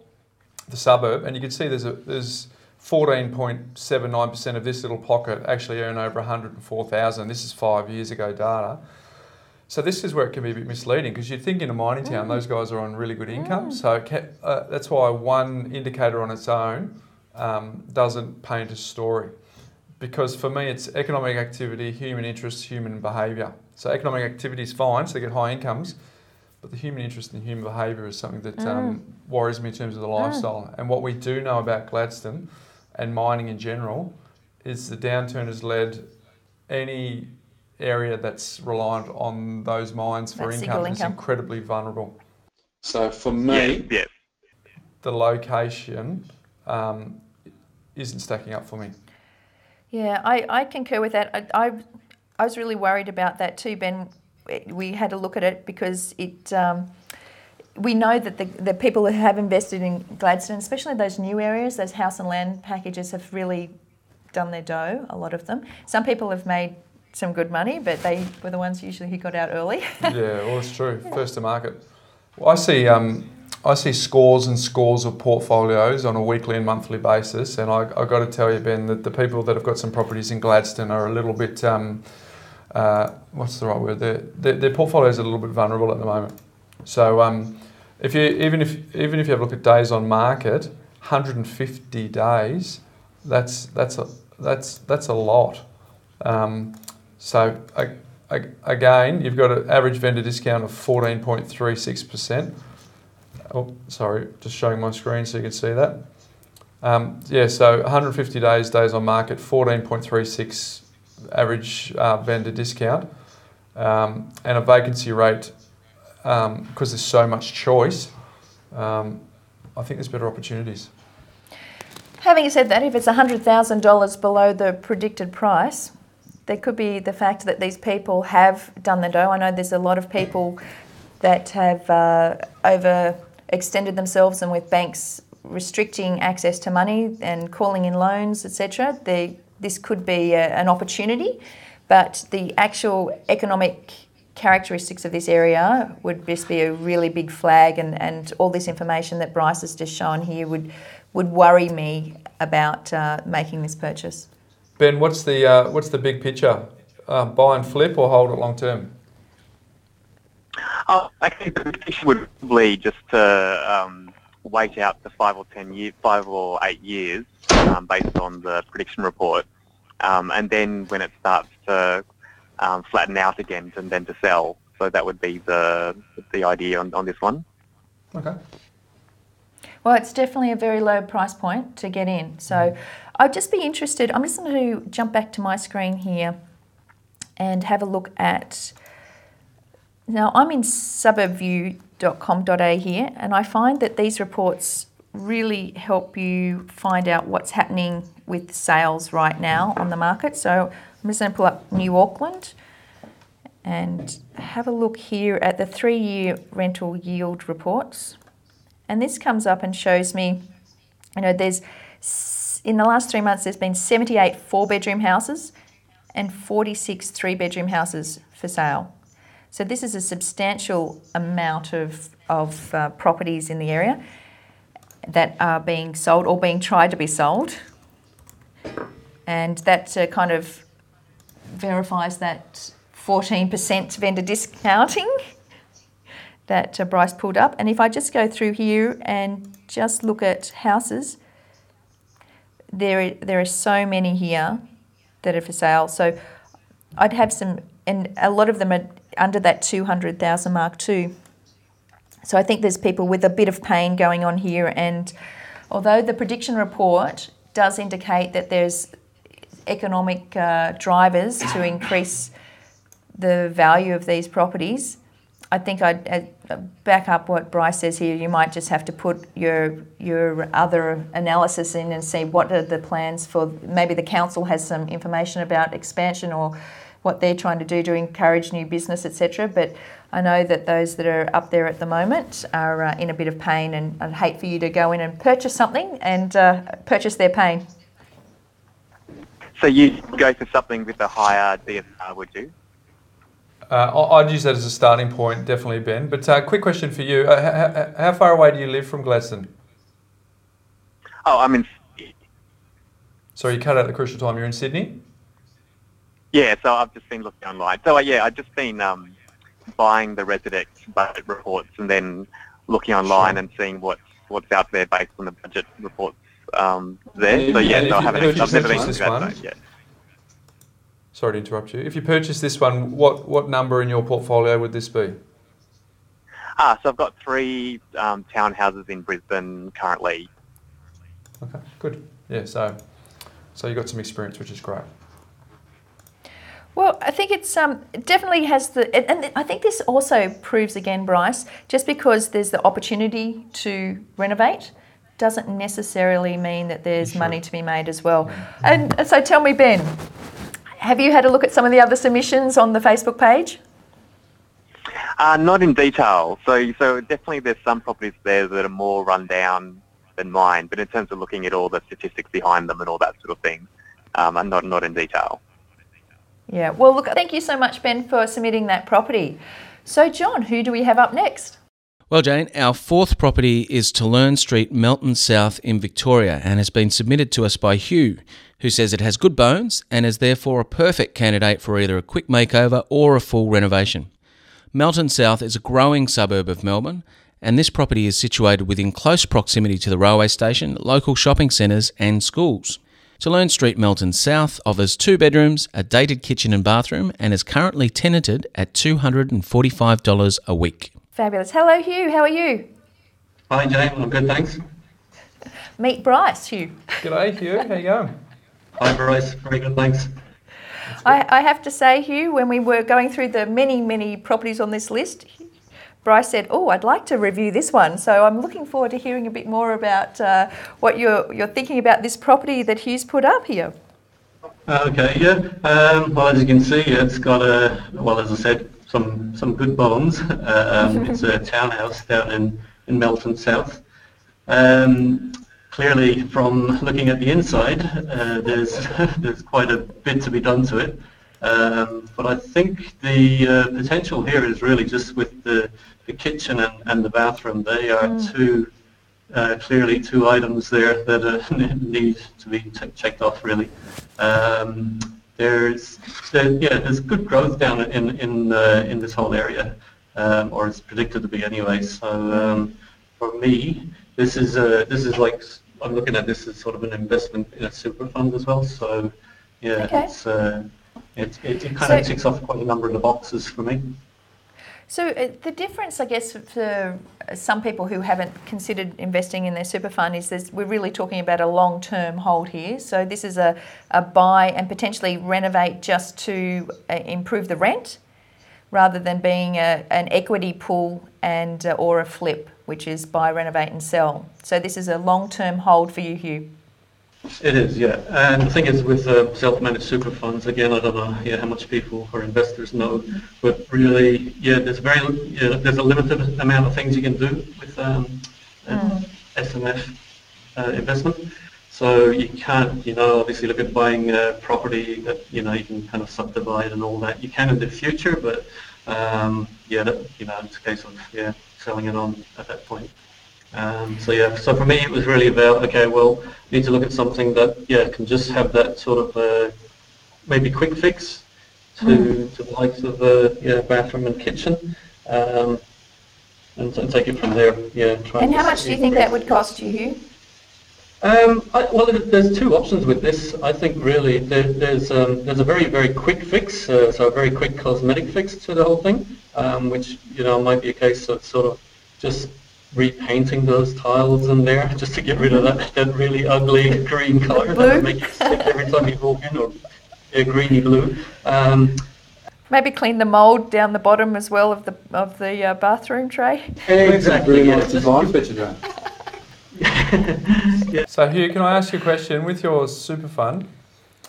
the suburb, and you can see there's a, there's 14.79% of this little pocket actually earn over 104,000. This is five years ago data. So this is where it can be a bit misleading because you'd think in a mining town those guys are on really good income. So it uh, that's why one indicator on its own um, doesn't paint a story. Because for me, it's economic activity, human interests, human behaviour. So economic activity is fine, so they get high incomes, but the human interest and human behaviour is something that um, worries me in terms of the lifestyle. And what we do know about Gladstone and mining in general is the downturn has led any area that's reliant on those mines for That income is incredibly vulnerable. So for me, Yes, yes. the location um, isn't stacking up for me. Yeah, I, I concur with that. I, I, I was really worried about that too, Ben. We had a look at it because it. Um, we know that the, the people who have invested in Gladstone, especially those new areas, those house and land packages, have really done their dough. A lot of them. Some people have made some good money, but they were the ones usually who got out early. yeah, well, it's true. First to market. Well, I see. Um, I see scores and scores of portfolios on a weekly and monthly basis, and I, I've got to tell you, Ben, that the people that have got some properties in Gladstone are a little bit. Um, uh, what's the right word? Their, their, their portfolios are a little bit vulnerable at the moment. So, um, if you even if even if you have a look at days on market, 150 days, that's that's a that's that's a lot. Um, so a- a- again, you've got an average vendor discount of 14.36%. Oh, sorry, just showing my screen so you can see that. Um, yeah, so 150 days, days on market, 14.36 average uh, vendor discount, um, and a vacancy rate because there's so much choice. Um, I think there's better opportunities. Having said that, if it's $100,000 below the predicted price, there could be the fact that these people have done the dough. I know there's a lot of people that have uh, overextended themselves and with banks restricting access to money and calling in loans, etc. This could be a, an opportunity, but the actual economic characteristics of this area would just be a really big flag, and, and all this information that Bryce has just shown here would would worry me about uh, making this purchase. Ben, what's the uh, what's the big picture? Uh, buy and flip or hold it long term? Oh, I think the prediction would probably just to um, wait out the five or ten years, five or eight years, um, based on the prediction report, um, and then when it starts to um, flatten out again, and then to sell. So that would be the the idea on, on this one. Okay. Well, it's definitely a very low price point to get in. So I'd just be interested. I'm just going to jump back to my screen here and have a look at. Now, I'm in suburbview.com.au here, and I find that these reports really help you find out what's happening with sales right now on the market. So I'm just going to pull up New Auckland and have a look here at the three year rental yield reports. And this comes up and shows me, you know, there's in the last three months, there's been 78 four bedroom houses and 46 three bedroom houses for sale. So this is a substantial amount of, of uh, properties in the area that are being sold or being tried to be sold. And that uh, kind of verifies that 14% vendor discounting that uh, Bryce pulled up. And if I just go through here and just look at houses, there, there are so many here that are for sale. So I'd have some, and a lot of them are under that 200,000 mark too. So I think there's people with a bit of pain going on here. And although the prediction report does indicate that there's economic uh, drivers to increase the value of these properties, I think I'd, I'd back up what Bryce says here. You might just have to put your your other analysis in and see what are the plans for. Maybe the council has some information about expansion or what they're trying to do to encourage new business, etc. But I know that those that are up there at the moment are uh, in a bit of pain, and I'd hate for you to go in and purchase something and uh, purchase their pain. So you go for something with a higher DSR, would you? Uh, I'd use that as a starting point, definitely, Ben. But uh, quick question for you: uh, h- h- How far away do you live from Gladstone? Oh, I'm in. Sorry, you cut out the crucial time. You're in Sydney. Yeah, so I've just been looking online. So uh, yeah, I've just been um, buying the Residex budget reports and then looking online Sure. and seeing what's what's out there based on the budget reports um, there. And so yeah, and I haven't. I've never been to that one- site yet. Sorry to interrupt you. If you purchase this one, what, what number in your portfolio would this be? Ah, so I've got three um, townhouses in Brisbane currently. Okay, good. Yeah, so so you got some experience, which is great. Well, I think it's um, it definitely has the, and and I think this also proves again, Bryce, just because there's the opportunity to renovate doesn't necessarily mean that there's money to be made as well. And so tell me, Ben, have you had a look at some of the other submissions on the Facebook page? Uh, not in detail. So, so definitely there's some properties there that are more run down than mine, but in terms of looking at all the statistics behind them and all that sort of thing, um, I'm not, not in detail. Yeah. Well, look, thank you so much, Ben, for submitting that property. So, John, who do we have up next? Well, Jane, our fourth property is Tulern Street, Melton South in Victoria, and has been submitted to us by Hugh, who says it has good bones and is therefore a perfect candidate for either a quick makeover or a full renovation. Melton South is a growing suburb of Melbourne, and this property is situated within close proximity to the railway station, local shopping centres, and schools. Tulern Street, Melton South offers two bedrooms, a dated kitchen and bathroom, and is currently tenanted at $245 a week. Fabulous. Hello, Hugh. How are you? Hi, Jane. I'm good, thanks. Meet Bryce, Hugh. G'day, Hugh. How you going? Hi, Bryce. Very good, thanks. I, I have to say, Hugh, when we were going through the many, many properties on this list, Bryce said, "Oh, I'd like to review this one." So I'm looking forward to hearing a bit more about uh, what you're you're thinking about this property that Hugh's put up here. Okay, yeah. Um, well, as you can see, it's got a, well, as I said, some some good bones. Um, it's a townhouse down in, in Melton South. Um, clearly, from looking at the inside, uh, there's there's quite a bit to be done to it. Um, but I think the uh, potential here is really just with the, the kitchen and, and the bathroom. They are two uh, clearly two items there that uh, need to be t- checked off really. Um, there's there, yeah, there's good growth down in in uh, in this whole area, um, or it's predicted to be anyway. So um, for me, this is uh, this is like I'm looking at this as sort of an investment in a super fund as well. So yeah, Okay. it's uh, it, it, it kind So- of ticks off quite a number of the boxes for me. So uh, the difference, I guess, for some people who haven't considered investing in their super fund is we're really talking about a long-term hold here. So this is a, a buy and potentially renovate just to uh, improve the rent, rather than being a, an equity pool and uh, or a flip, which is buy, renovate, and sell. So this is a long-term hold for you, Hugh. It is, yeah. And the thing is with uh, self-managed super funds, again, I don't know yeah, how much people or investors know, but really, yeah, there's very, yeah, there's a limited amount of things you can do with um, uh, SMF uh, investment. So you can't, you know, obviously look at buying uh, property that, you know, you can kind of subdivide and all that. You can in the future, but um, yeah, that, you know, it's a case of, yeah, selling it on at that point. Um, so yeah, so for me it was really about okay, well, need to look at something that yeah can just have that sort of uh, maybe quick fix to to the likes of uh, yeah bathroom and kitchen, um, and, and take it from there. Yeah. Try And how much do you think that would cost you, Hugh? Um, I, well, there's two options with this. I think really there, there's um, there's a very very quick fix, uh, so a very quick cosmetic fix to the whole thing, um, which you know might be a case of sort of just repainting those tiles in there just to get rid of that, that really ugly green colour that Blue? would make you sick every time you walk in, or yeah, greeny blue. Um, Maybe clean the mould down the bottom as well of the of the uh, bathroom tray. exactly. Yeah, just- So Hugh, can I ask you a question? With your super fund,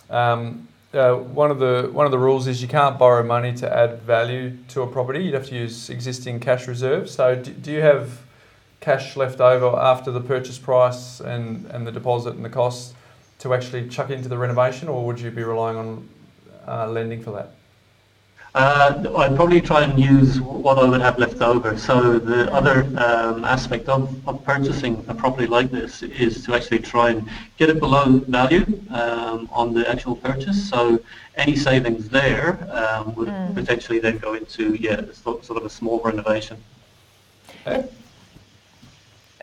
um, uh, one of the one of the rules is you can't borrow money to add value to a property. You'd have to use existing cash reserves. So do, do you have cash left over after the purchase price and, and the deposit and the costs to actually chuck into the renovation, or would you be relying on uh, lending for that? Uh, I'd probably try and use what I would have left over. So the other um, aspect of, of purchasing a property like this is to actually try and get it below value um, on the actual purchase. So any savings there um, would potentially then go into yeah sort sort of a small renovation. Uh,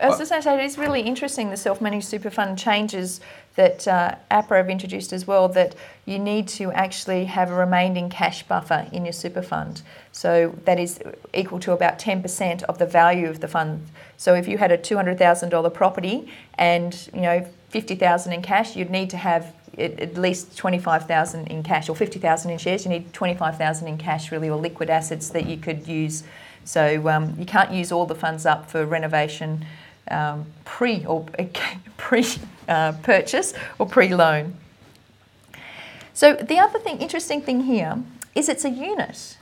I was just going to say, it is really interesting the self-managed super fund changes that uh, APRA have introduced as well, that you need to actually have a remaining cash buffer in your super fund. So that is equal to about 10% of the value of the fund. So if you had a $200,000 property and, you know, 50,000 in cash, you'd need to have at least 25,000 in cash or 50,000 in shares. You need 25,000 in cash really or liquid assets that you could use. So um, you can't use all the funds up for renovation um, pre or pre uh, purchase or pre loan. So the other thing, interesting thing here, is it's a unit.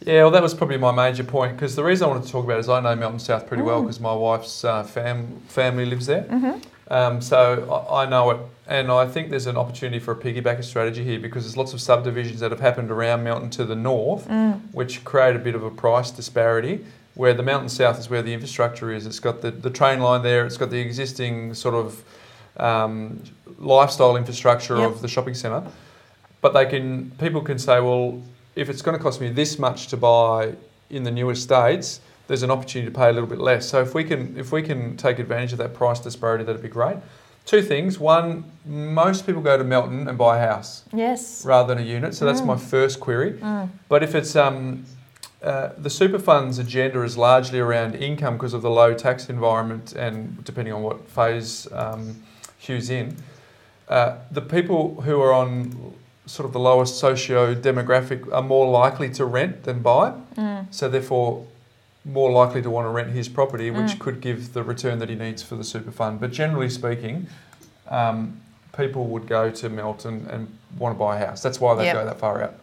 Yeah, well, that was probably my major point because the reason I wanted to talk about it is I know Melton South pretty well because my wife's uh, fam- family lives there. Um, so I, I know it, and I think there's an opportunity for a piggybacker strategy here because there's lots of subdivisions that have happened around Melton to the north, which create a bit of a price disparity. Where the Melton South is where the infrastructure is. It's got the, the train line there. It's got the existing sort of um, lifestyle infrastructure Yep. of the shopping centre. But they can people can say, well, if it's going to cost me this much to buy in the new estates, there's an opportunity to pay a little bit less. So if we can if we can take advantage of that price disparity, that'd be great. Two things. One, most people go to Melton and buy a house Yes. rather than a unit. So that's my first query. But if it's um, uh, the super fund's agenda is largely around income because of the low tax environment and depending on what phase um, Hugh's in, uh, the people who are on sort of the lowest socio demographic are more likely to rent than buy. So therefore, more likely to want to rent his property, which could give the return that he needs for the super fund. But generally speaking, um, people would go to Melton and want to buy a house. That's why they Yep. go that far out.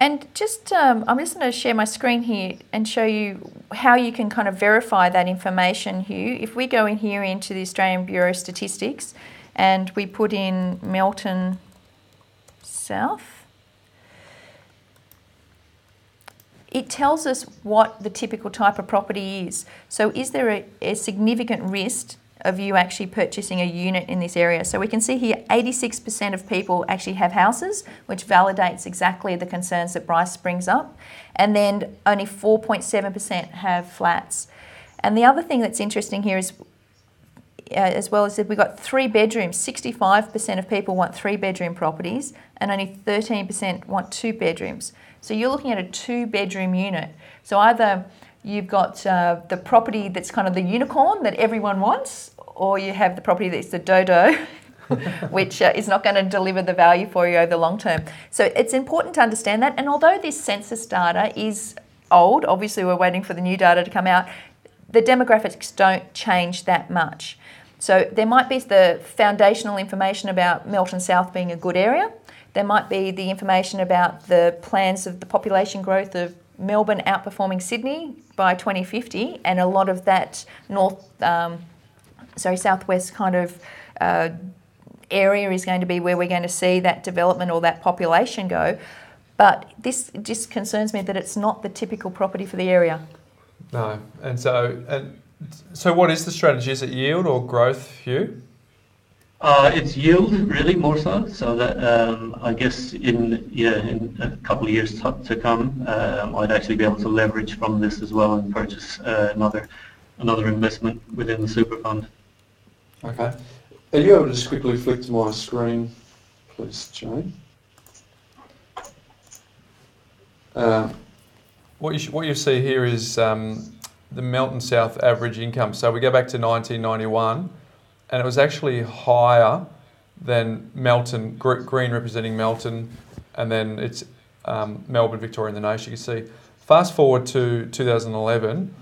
And just, um, I'm just going to share my screen here and show you how you can kind of verify that information, Hugh. If we go in here into the Australian Bureau of Statistics and we put in Melton South, it tells us what the typical type of property is. So, is there a, a significant risk of you actually purchasing a unit in this area? So, we can see here 86% of people actually have houses, which validates exactly the concerns that Bryce brings up. And then only 4.7% have flats. And the other thing that's interesting here is uh, as well as we've got three bedrooms, 65% of people want three bedroom properties and only 13% want two bedrooms. So you're looking at a two bedroom unit. So either you've got uh, the property that's kind of the unicorn that everyone wants, or you have the property that's the dodo. which uh, is not going to deliver the value for you over the long term. So it's important to understand that. And although this census data is old, obviously we're waiting for the new data to come out, the demographics don't change that much. So there might be the foundational information about Melton South being a good area. There might be the information about the plans of the population growth of Melbourne outperforming Sydney by 2050, and a lot of that north, um, sorry, southwest kind of uh, area is going to be where we're going to see that development or that population go. But this just concerns me that it's not the typical property for the area. No, and so and so, what is the strategy? Is it yield or growth, Hugh? Uh, it's yield really more so. So that um, I guess in yeah in a couple of years to, to come, um, I'd actually be able to leverage from this as well and purchase uh, another another investment within the super fund. Okay. Are you able to just quickly flick to my screen, please, Jane? Um, What you sh- what you see here is um, the Melton South average income. So we go back to 1991, and it was actually higher than Melton green representing Melton, and then it's um, Melbourne, Victoria, and the nation. You can see. Fast forward to 2011,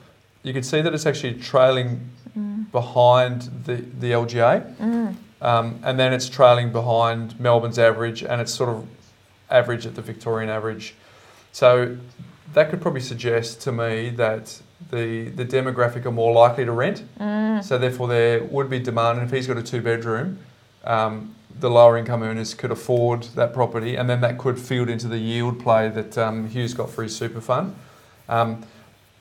you can see that it's actually trailing behind the the LGA, um, and then it's trailing behind Melbourne's average, and it's sort of average at the Victorian average. So that could probably suggest to me that the the demographic are more likely to rent. So therefore there would be demand, and if he's got a two bedroom, um, the lower income earners could afford that property, and then that could field into the yield play that um, Hugh's got for his super fund. Um,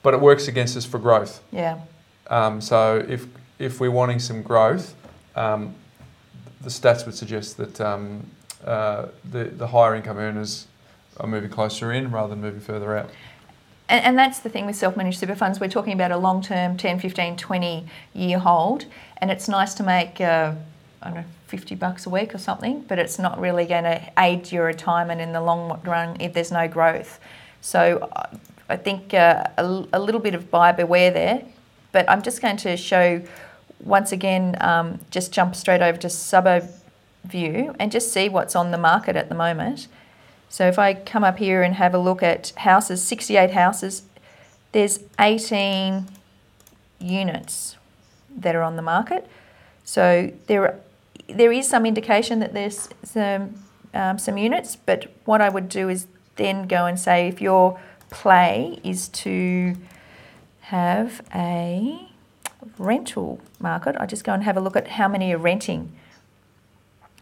but it works against us for growth. Yeah. Um, so if if we're wanting some growth, um, the stats would suggest that um, uh, the the higher income earners are moving closer in rather than moving further out. And, and that's the thing with self-managed super funds. We're talking about a long-term 10, 15, 20 year hold, and it's nice to make, uh, I don't know, 50 bucks a week or something, but it's not really going to aid your retirement in the long run if there's no growth. So uh, I think uh, a, a, little bit of buyer beware there, but I'm just going to show once again, um, just jump straight over to suburb view and just see what's on the market at the moment. So if I come up here and have a look at houses, 68 houses, there's 18 units that are on the market. So there, there is some indication that there's some, um, some units, but what I would do is then go and say if your play is to have a rental market, I just go and have a look at how many are renting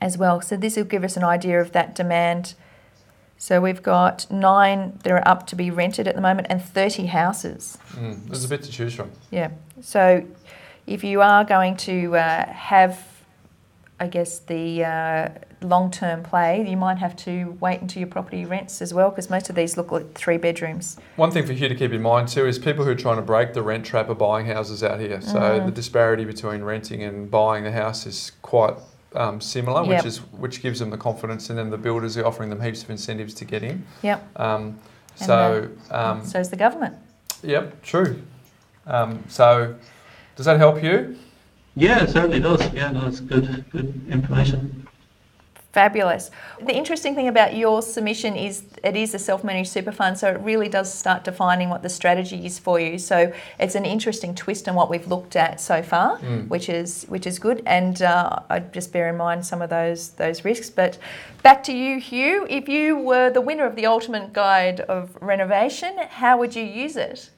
as well. So this will give us an idea of that demand so we've got nine that are up to be rented at the moment and 30 houses. Mm, there's a bit to choose from. Yeah. So if you are going to uh, have, I guess, the uh, long term play, you might have to wait until your property rents as well because most of these look like three bedrooms. One thing for you to keep in mind too is people who are trying to break the rent trap are buying houses out here. So mm. the disparity between renting and buying the house is quite um, similar, yep. which is which gives them the confidence, and then the builders are offering them heaps of incentives to get in. Yep. Um, so um, so is the government. Yep, true. Um, so does that help you? Yeah, it certainly does. Yeah, no, it's good, good information. Fabulous. The interesting thing about your submission is it is a self managed super fund, so it really does start defining what the strategy is for you. So it's an interesting twist on what we've looked at so far, mm. which is which is good. And uh, I just bear in mind some of those those risks. But back to you, Hugh. If you were the winner of the ultimate guide of renovation, how would you use it?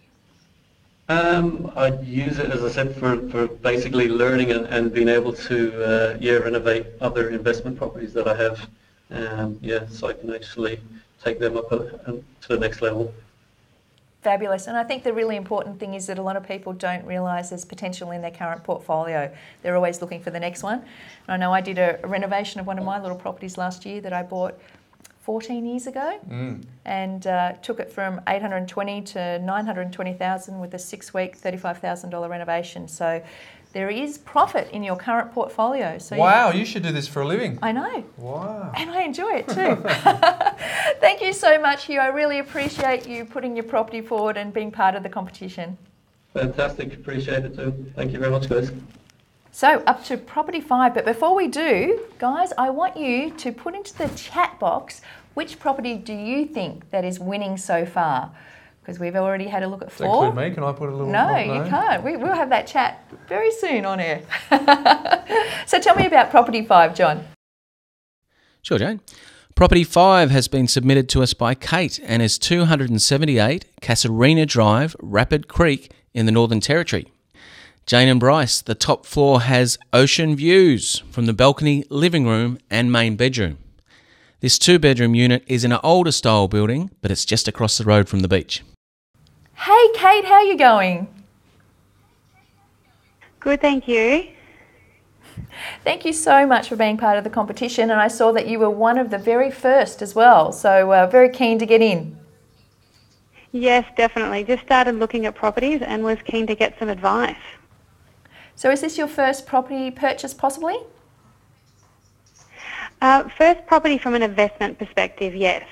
Um, I'd use it, as I said, for, for basically learning and, and being able to uh, yeah renovate other investment properties that I have. Um, yeah, so I can actually take them up a, to the next level. Fabulous. And I think the really important thing is that a lot of people don't realise there's potential in their current portfolio. They're always looking for the next one. I know I did a renovation of one of my little properties last year that I bought 14 years ago mm. and uh, took it from 820 to 920,000 with a six week $35,000 renovation. So there is profit in your current portfolio. So wow, you, you, should do this for a living. I know. Wow. And I enjoy it too. Thank you so much, Hugh. I really appreciate you putting your property forward and being part of the competition. Fantastic. Appreciate it too. Thank you very much, guys. So up to property five, but before we do, guys, I want you to put into the chat box which property do you think that is winning so far? Because we've already had a look at four. Include me? Can I put a little? No, you can't. We, will have that chat very soon on air. so tell me about property five, John. Sure, Jane. Property 5 has been submitted to us by Kate and is 278 Casuarina Drive, Rapid Creek in the Northern Territory. Jane and Bryce, the top floor has ocean views from the balcony, living room, and main bedroom. This two bedroom unit is in an older style building, but it's just across the road from the beach. Hey Kate, how are you going? Good, thank you. Thank you so much for being part of the competition, and I saw that you were one of the very first as well, so uh, very keen to get in. Yes, definitely. Just started looking at properties and was keen to get some advice. So, is this your first property purchase, possibly? Uh, first property from an investment perspective, yes.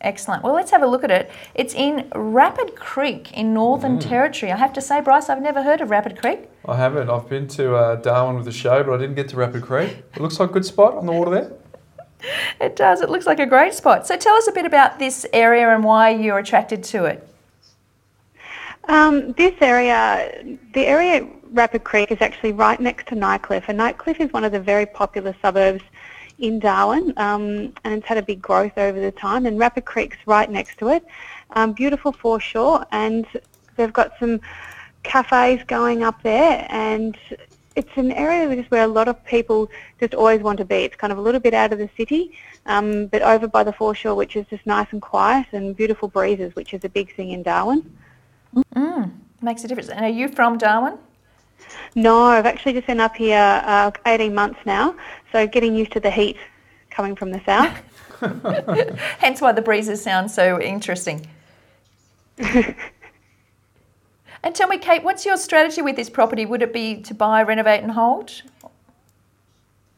Excellent. Well, let's have a look at it. It's in Rapid Creek in Northern mm. Territory. I have to say, Bryce, I've never heard of Rapid Creek. I haven't. I've been to uh, Darwin with the show, but I didn't get to Rapid Creek. It looks like a good spot on the water there. It does. It looks like a great spot. So tell us a bit about this area and why you're attracted to it. Um, this area, the area Rapid Creek is actually right next to Nightcliff, and Nightcliff is one of the very popular suburbs in Darwin, um, and it's had a big growth over the time. And Rapid Creek's right next to it. Um, beautiful foreshore, and they've got some cafes going up there, and it's an area where a lot of people just always want to be. It's kind of a little bit out of the city, um, but over by the foreshore, which is just nice and quiet and beautiful breezes, which is a big thing in Darwin. Mm, makes a difference. And are you from Darwin? No, I've actually just been up here uh, 18 months now, so getting used to the heat coming from the south. Hence why the breezes sound so interesting. and tell me, Kate, what's your strategy with this property? Would it be to buy, renovate, and hold?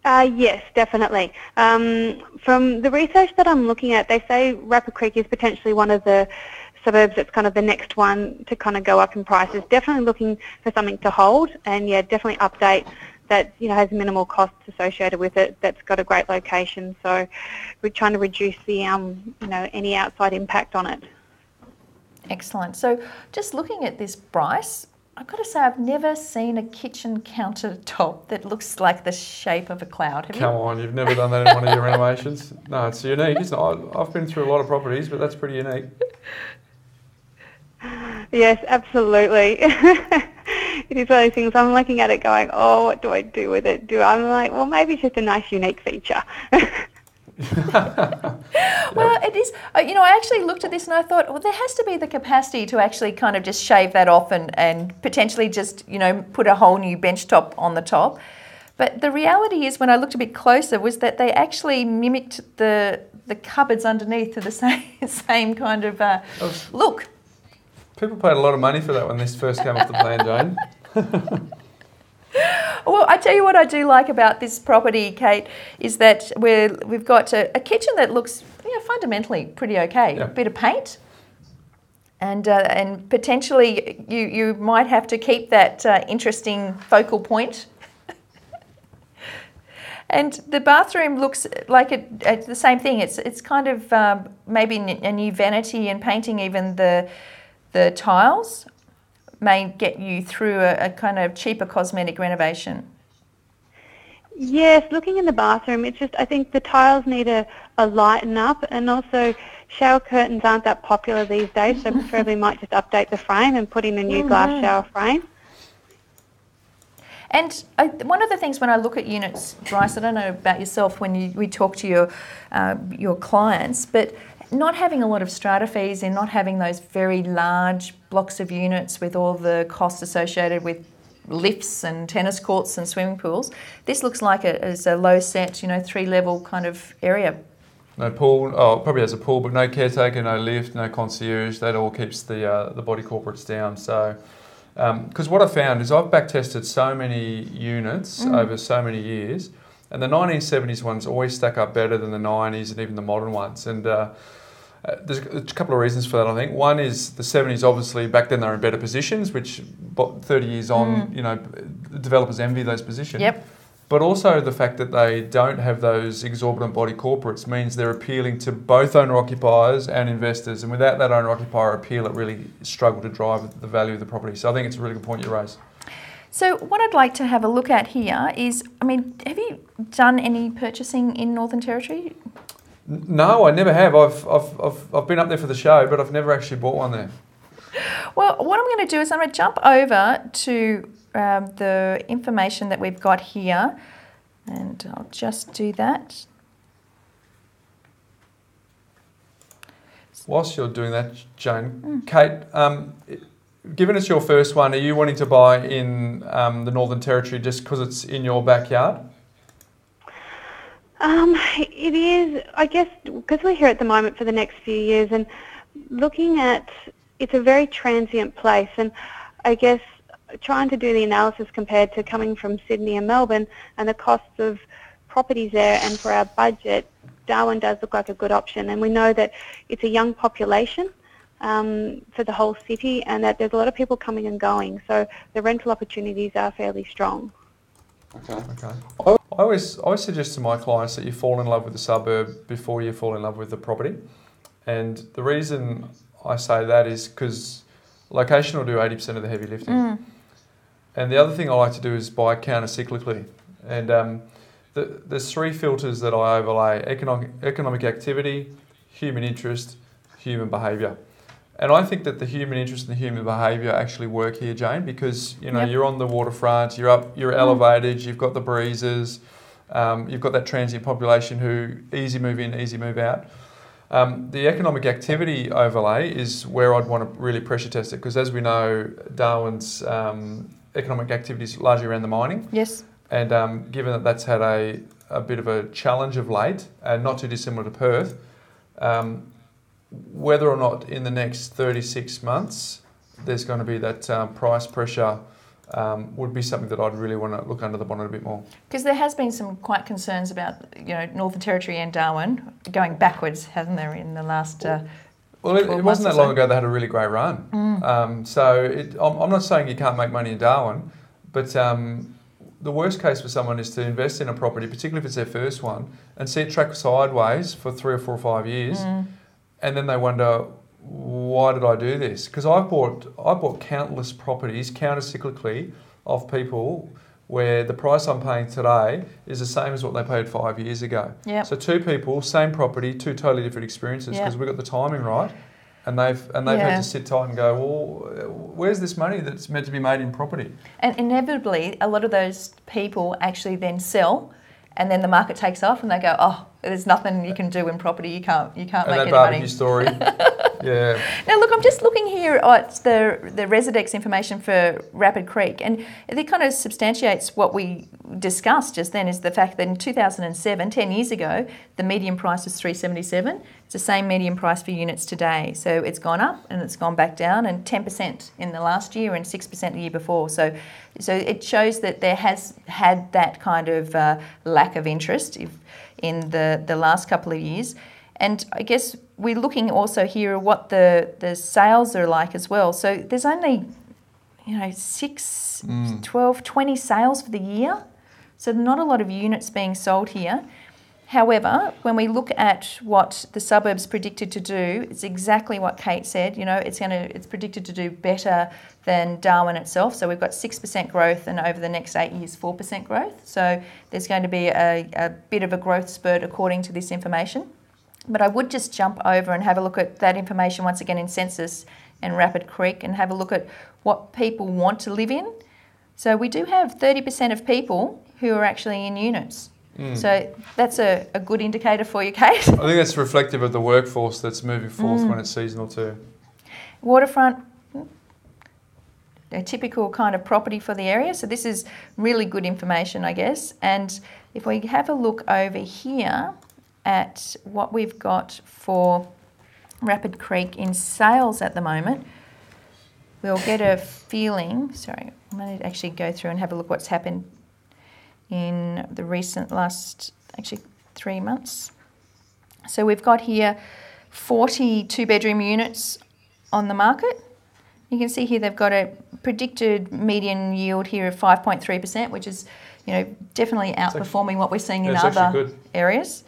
Uh, yes, definitely. Um, from the research that I'm looking at, they say Rapid Creek is potentially one of the suburbs that's kind of the next one to kind of go up in prices. Definitely looking for something to hold, and yeah, definitely update that you know has minimal costs associated with it. That's got a great location, so we're trying to reduce the um, you know any outside impact on it. Excellent. So just looking at this Bryce, I've got to say I've never seen a kitchen countertop that looks like the shape of a cloud. Have Come you? on, you've never done that in one of your renovations? No, it's unique, isn't it? I've been through a lot of properties, but that's pretty unique. Yes, absolutely. it is one of those things. I'm looking at it, going, "Oh, what do I do with it?" Do I'm like, well, maybe it's just a nice, unique feature. Well, it is. uh, You know, I actually looked at this and I thought, well, there has to be the capacity to actually kind of just shave that off and, and potentially just, you know, put a whole new bench top on the top. But the reality is, when I looked a bit closer, was that they actually mimicked the the cupboards underneath to the same same kind of uh, look. People paid a lot of money for that when this first came off the plan, Jane. Well, I tell you what I do like about this property, Kate, is that we're, we've got a, a kitchen that looks you know, fundamentally pretty okay. Yeah. A bit of paint, and uh, and potentially you you might have to keep that uh, interesting focal point. and the bathroom looks like it, it's the same thing. It's it's kind of um, maybe a new vanity and painting even the the tiles may get you through a, a kind of cheaper cosmetic renovation. Yes, looking in the bathroom, it's just I think the tiles need a, a lighten up, and also shower curtains aren't that popular these days, so preferably might just update the frame and put in a new glass Mhm. shower frame. And I, one of the things when I look at units, Bryce, I don't know about yourself when you, we talk to your uh, your clients, but not having a lot of strata fees and not having those very large blocks of units with all the costs associated with lifts and tennis courts and swimming pools. This looks like it is a low set, you know, three level kind of area. No pool. Oh, probably has a pool, but no caretaker, no lift, no concierge. That all keeps the uh, the body corporates down. So, because what I found is I've back tested so many units Mm. over so many years, and the 1970s ones always stack up better than the 90s and even the modern ones. And uh, uh, there's a couple of reasons for that. I think one is the 70s. Obviously, back then they were in better positions, which bo- 30 years on, Mm. you know, developers envy those positions. Yep. But also the fact that they don't have those exorbitant body corporates means they're appealing to both owner occupiers and investors. And without that owner occupier appeal, it really struggled to drive the value of the property. So I think it's a really good point you raise. So what I'd like to have a look at here is, I mean, have you done any purchasing in Northern Territory? No, I never have. I've, I've, I've, I've been up there for the show, but I've never actually bought one there. Well, what I'm going to do is I'm going to jump over to um, the information that we've got here, and I'll just do that. Whilst you're doing that, Jane, Kate, um, given it's your first one, are you wanting to buy in um, the Northern Territory just because it's in your backyard? Um, it is, I guess, because we're here at the moment for the next few years, and looking at it's a very transient place, and I guess trying to do the analysis compared to coming from Sydney and Melbourne and the costs of properties there, and for our budget, Darwin does look like a good option, and we know that it's a young population. Um, for the whole city, and that there's a lot of people coming and going, so the rental opportunities are fairly strong. Okay. Okay. I always, I always suggest to my clients that you fall in love with the suburb before you fall in love with the property. And the reason I say that is because location will do 80% of the heavy lifting. Mm. And the other thing I like to do is buy counter cyclically. And um, the, there's three filters that I overlay economic, economic activity, human interest, human behaviour. And I think that the human interest and the human behaviour actually work here, Jane, because you know Yep. you're on the waterfront, you're up, you're elevated, you've got the breezes, um, you've got that transient population who easy move in, easy move out. Um, the economic activity overlay is where I'd want to really pressure test it because, as we know, Darwin's um, economic activity is largely around the mining. Yes. And um, given that that's had a, a bit of a challenge of late, and not too dissimilar to Perth, um, whether or not in the next 36 months there's going to be that um, price pressure um, would be something that I'd really want to look under the bonnet a bit more. Because there has been some quite concerns about, you know, Northern Territory and Darwin going backwards, hasn't there, in the last. Uh, Well, it, it wasn't that so. long ago they had a really great run. Um, so it, I'm, I'm not saying you can't make money in Darwin, but um, the worst case for someone is to invest in a property, particularly if it's their first one, and see it track sideways for three or four or five years, and then they wonder, why did I do this? Because I bought I bought countless properties counter cyclically of people where the price I'm paying today is the same as what they paid five years ago. Yep. So two people, same property, two totally different experiences Yep. because we got the timing right, and they've and they've Yeah. had to sit tight and go, well, where's this money that's meant to be made in property? and inevitably, a lot of those people actually then sell, and then the market takes off, and they go, "Oh, there's nothing you can do in property. You can't, you can't And make that any barbecue money." story, yeah. Now, look, I'm just looking here at the the Residex information for Rapid Creek, and it kind of substantiates what we discussed just then. Is the fact that in 2007, 10 years ago, the median price was 377. It's the same median price for units today, so it's gone up and it's gone back down, and 10% in the last year and 6% the year before. So, so it shows that there has had that kind of uh, lack of interest if, in the the last couple of years. And I guess we're looking also here at what the, the sales are like as well. So there's only, you know, six, mm. 12, 20 sales for the year. So not a lot of units being sold here. However, when we look at what the suburbs predicted to do, it's exactly what Kate said. You know, it's going to it's predicted to do better than Darwin itself. So we've got six percent growth, and over the next eight years, four percent growth. So there's going to be a, a bit of a growth spurt according to this information. But I would just jump over and have a look at that information once again in Census and Rapid Creek and have a look at what people want to live in. So we do have 30% of people who are actually in units. Mm. So that's a, a good indicator for you, Kate. I think that's reflective of the workforce that's moving forth when mm. it's seasonal too. Waterfront, a typical kind of property for the area. So this is really good information, I guess. And if we have a look over here at what we've got for Rapid Creek in sales at the moment, we'll get a feeling. Sorry, I'm going to actually go through and have a look what's happened in the recent last actually three months. So we've got here 40 two bedroom units on the market. You can see here they've got a predicted median yield here of 5.3%, which is you know definitely outperforming what we're seeing in Yeah, it's actually other areas.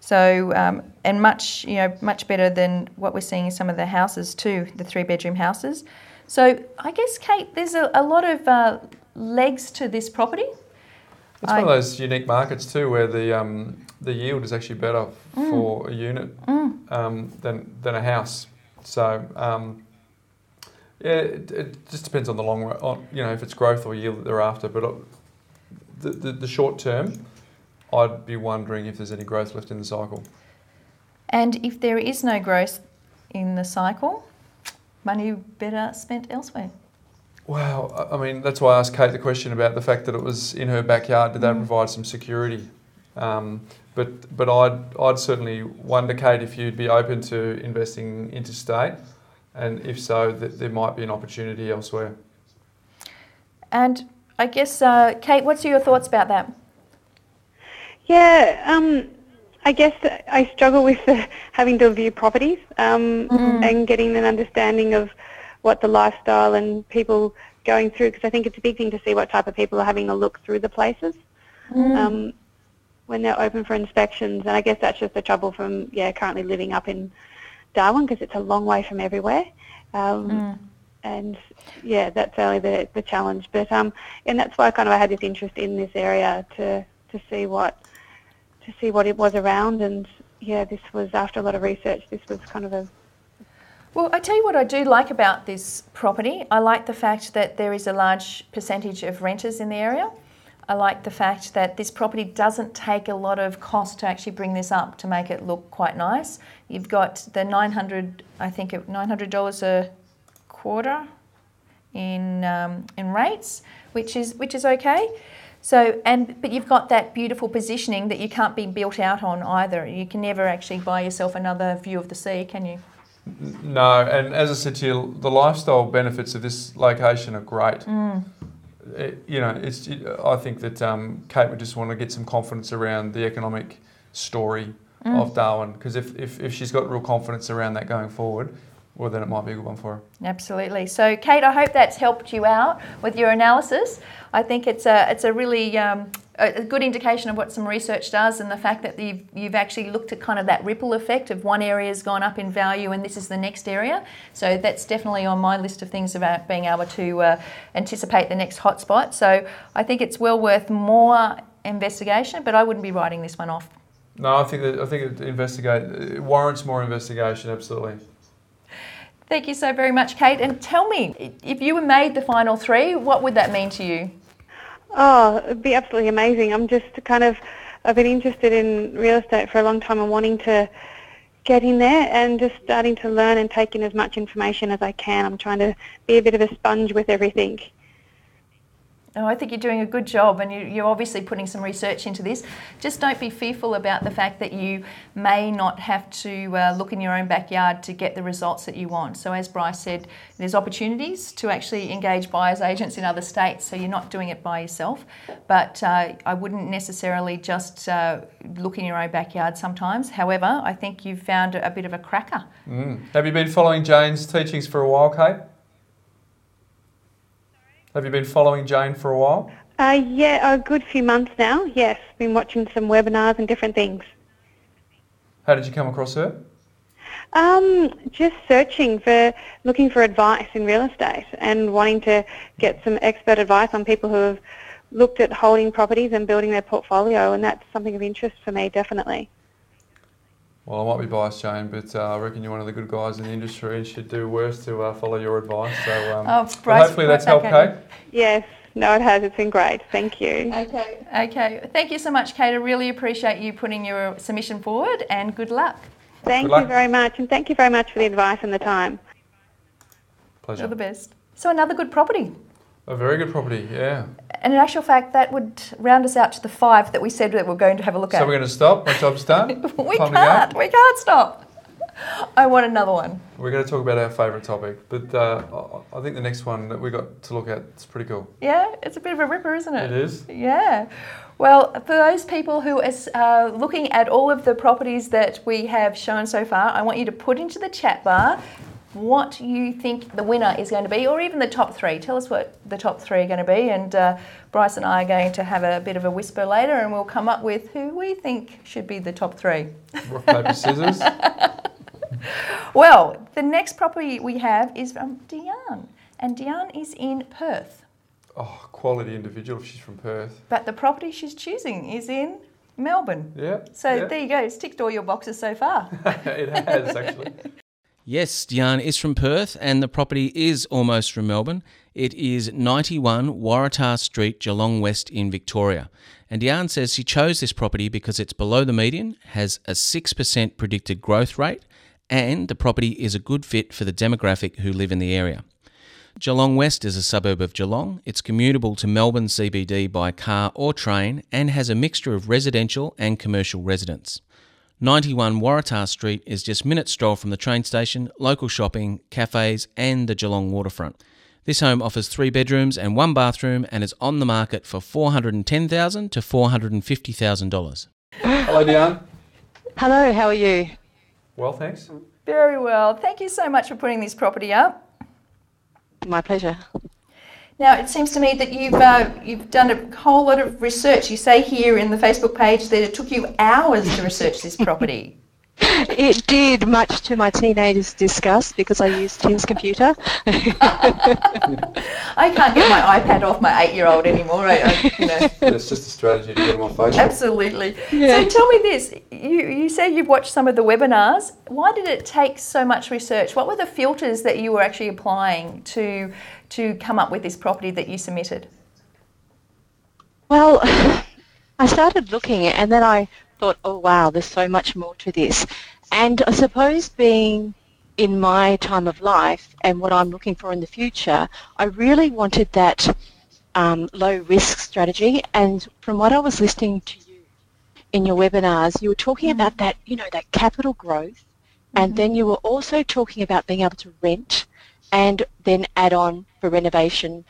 So um, and much you know much better than what we're seeing in some of the houses too, the three bedroom houses. So I guess Kate, there's a, a lot of uh, legs to this property. It's I- one of those unique markets too, where the um, the yield is actually better for a unit um, than than a house. So um, yeah, it, it just depends on the long run, on, you know, if it's growth or yield that they're after. But uh, the, the the short term, I'd be wondering if there's any growth left in the cycle. And if there is no growth in the cycle, money better spent elsewhere. Wow, I I mean that's why I asked Kate the question about the fact that it was in her backyard. Did that provide some security? Um, but but I'd I'd certainly wonder, Kate, if you'd be open to investing interstate, and if so, that there might be an opportunity elsewhere. And I guess, uh, Kate, what's your thoughts about that? Yeah, um, I guess I struggle with the, having to view properties um, and getting an understanding of what the lifestyle and people going through, because I think it's a big thing to see what type of people are having a look through the places um, when they're open for inspections. And I guess that's just the trouble from yeah currently living up in Darwin because it's a long way from everywhere. Um, And yeah, that's only the, the challenge. But um, and that's why kind of I had this interest in this area to to see what to see what it was around. And yeah, this was after a lot of research. This was kind of a Well, I tell you what I do like about this property. I like the fact that there is a large percentage of renters in the area. I like the fact that this property doesn't take a lot of cost to actually bring this up to make it look quite nice. You've got the 900, I think, $900 a quarter in um, in rates, which is which is okay. So and but you've got that beautiful positioning that you can't be built out on either. You can never actually buy yourself another view of the sea, can you? No, and as I said to you, the lifestyle benefits of this location are great. Mm. It, you know, it's. It, I think that um, Kate would just want to get some confidence around the economic story Mm. of Darwin because if, if, if she's got real confidence around that going forward, well, then it might be a good one for her. Absolutely. So, Kate, I hope that's helped you out with your analysis. I think it's a it's a really um, a good indication of what some research does, and the fact that you've you've actually looked at kind of that ripple effect of one area's gone up in value, and this is the next area. So that's definitely on my list of things about being able to uh, anticipate the next hotspot. So I think it's well worth more investigation, but I wouldn't be writing this one off. No, I think that I think it investigate it warrants more investigation. Absolutely. Thank you so very much, Kate. And tell me, if you were made the final three, what would that mean to you? Oh, it'd be absolutely amazing. I'm just kind of, I've been interested in real estate for a long time and wanting to get in there and just starting to learn and take in as much information as I can. I'm trying to be a bit of a sponge with everything. Oh, I think you're doing a good job, and you, you're obviously putting some research into this. Just don't be fearful about the fact that you may not have to uh, look in your own backyard to get the results that you want. So, as Bryce said, there's opportunities to actually engage buyers agents in other states, so you're not doing it by yourself. But uh, I wouldn't necessarily just uh, look in your own backyard sometimes. However, I think you've found a bit of a cracker. Mm. Have you been following Jane's teachings for a while, Kate? Have you been following Jane for a while? Uh, yeah, a good few months now. Yes, been watching some webinars and different things. How did you come across her? Um, just searching for, looking for advice in real estate and wanting to get some expert advice on people who have looked at holding properties and building their portfolio, and that's something of interest for me, definitely. Well, I might be biased, Jane, but uh, I reckon you're one of the good guys in the industry and should do worse to uh, follow your advice. So, um, Oh, but Bryce, hopefully that's right helped, back Kate. Yes, no, it has. It's been great. Thank you. Okay. Okay. Thank you so much, Kate. I really appreciate you putting your submission forward, and good luck. Thank Good you luck. very much, and thank you very much for the advice and the time. Pleasure. All the best. So another good property. A very good property, yeah. And in actual fact, that would round us out to the five that we said that we're going to have a look So at. So we're going to stop. My job's done. we Time can't. We can't stop. I want another one. We're going to talk about our favourite topic, but uh, I I think the next one that we got to look at is pretty cool. Yeah, it's a bit of a ripper, isn't it? It is. Yeah. Well, for those people who are uh, looking at all of the properties that we have shown so far, I want you to put into the chat bar what you think the winner is going to be, or even the top three. Tell us what the top three are going to be, and uh, Bryce and I are going to have a bit of a whisper later, and we'll come up with who we think should be the top three. Rock, paper, scissors. Well, the next property we have is from Diane, and Diane is in Perth, Oh, quality individual if she's from Perth. but the property she's choosing is in Melbourne. Yeah. So yeah. there you go. It's ticked all your boxes so far. it has, actually. Yes, Diane is from Perth and the property is almost from Melbourne. It is 91 Waratah Street, Geelong West in Victoria. And Diane says she chose this property because it's below the median, has a 6% predicted growth rate, and the property is a good fit for the demographic who live in the area. Geelong West is a suburb of Geelong. It's commutable to Melbourne CBD by car or train and has a mixture of residential and commercial residents. 91 Waratah Street is just a minutes stroll from the train station, local shopping, cafes, and the Geelong waterfront. This home offers three bedrooms and one bathroom and is on the market for $410,000 to $450,000. Hello, Diane. Hello, how are you? Well, thanks. Very well. Thank you so much for putting this property up. My pleasure. Now, it seems to me that you've uh, you've done a whole lot of research. You say here in the Facebook page that it took you hours to research this property. It did, much to my teenager's disgust, because I used his computer. I can't get my iPad off my eight-year-old anymore. I, I, you know, It's just a strategy to get them on Facebook. absolutely. Yeah. So tell me this: you, you said you've watched some of the webinars. Why did it take so much research? What were the filters that you were actually applying to to come up with this property that you submitted? Well, I started looking and then I thought, oh wow, there's so much more to this. And I suppose being in my time of life and what I'm looking for in the future, I really wanted that um, low risk strategy. And from what I was listening to you in your webinars, you were talking Mm-hmm. about that, you know, that capital growth. And then you were also talking about being able to rent and then add on for renovation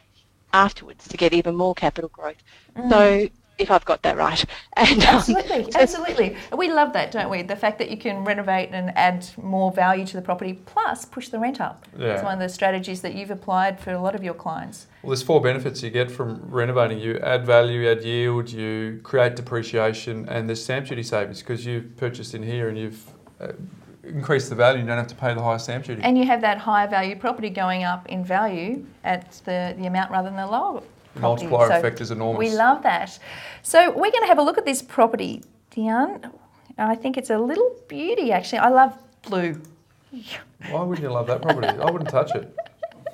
afterwards to get even more capital growth. So if I've got that right. And, um, Absolutely, absolutely. We love that, don't we? The fact that you can renovate and add more value to the property, plus push the rent up. Yeah. It's one of the strategies that you've applied for a lot of your clients. Well, there's four benefits you get from renovating. You add value, you add yield, you create depreciation, and there's stamp duty savings because you've purchased in here and you've uh, increased the value. You don't have to pay the higher stamp duty. And you have that higher value property going up in value at the, the amount rather than the lower property. multiplier So effect is enormous. We love that. So we're going to have a look at this property, Dion. I think it's a little beauty, actually. I love blue. Why wouldn't you love that property? I wouldn't touch it.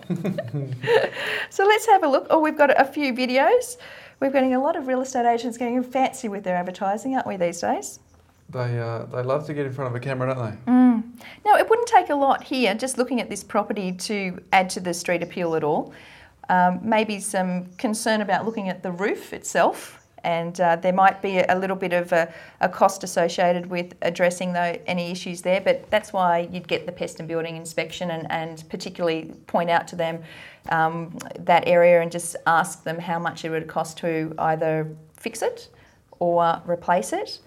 So let's have a look. Oh, we've got a few videos. We're getting a lot of real estate agents getting fancy with their advertising, aren't we, these days? They uh, they love to get in front of a camera, don't they? Mm. Now, it wouldn't take a lot here, just looking at this property, to add to the street appeal at all. Um, maybe some concern about looking at the roof itself, and uh, there might be a little bit of a, a cost associated with addressing tho- any issues there, but that's why you'd get the pest and building inspection and, and particularly point out to them um, that area and just ask them how much it would cost to either fix it or replace it.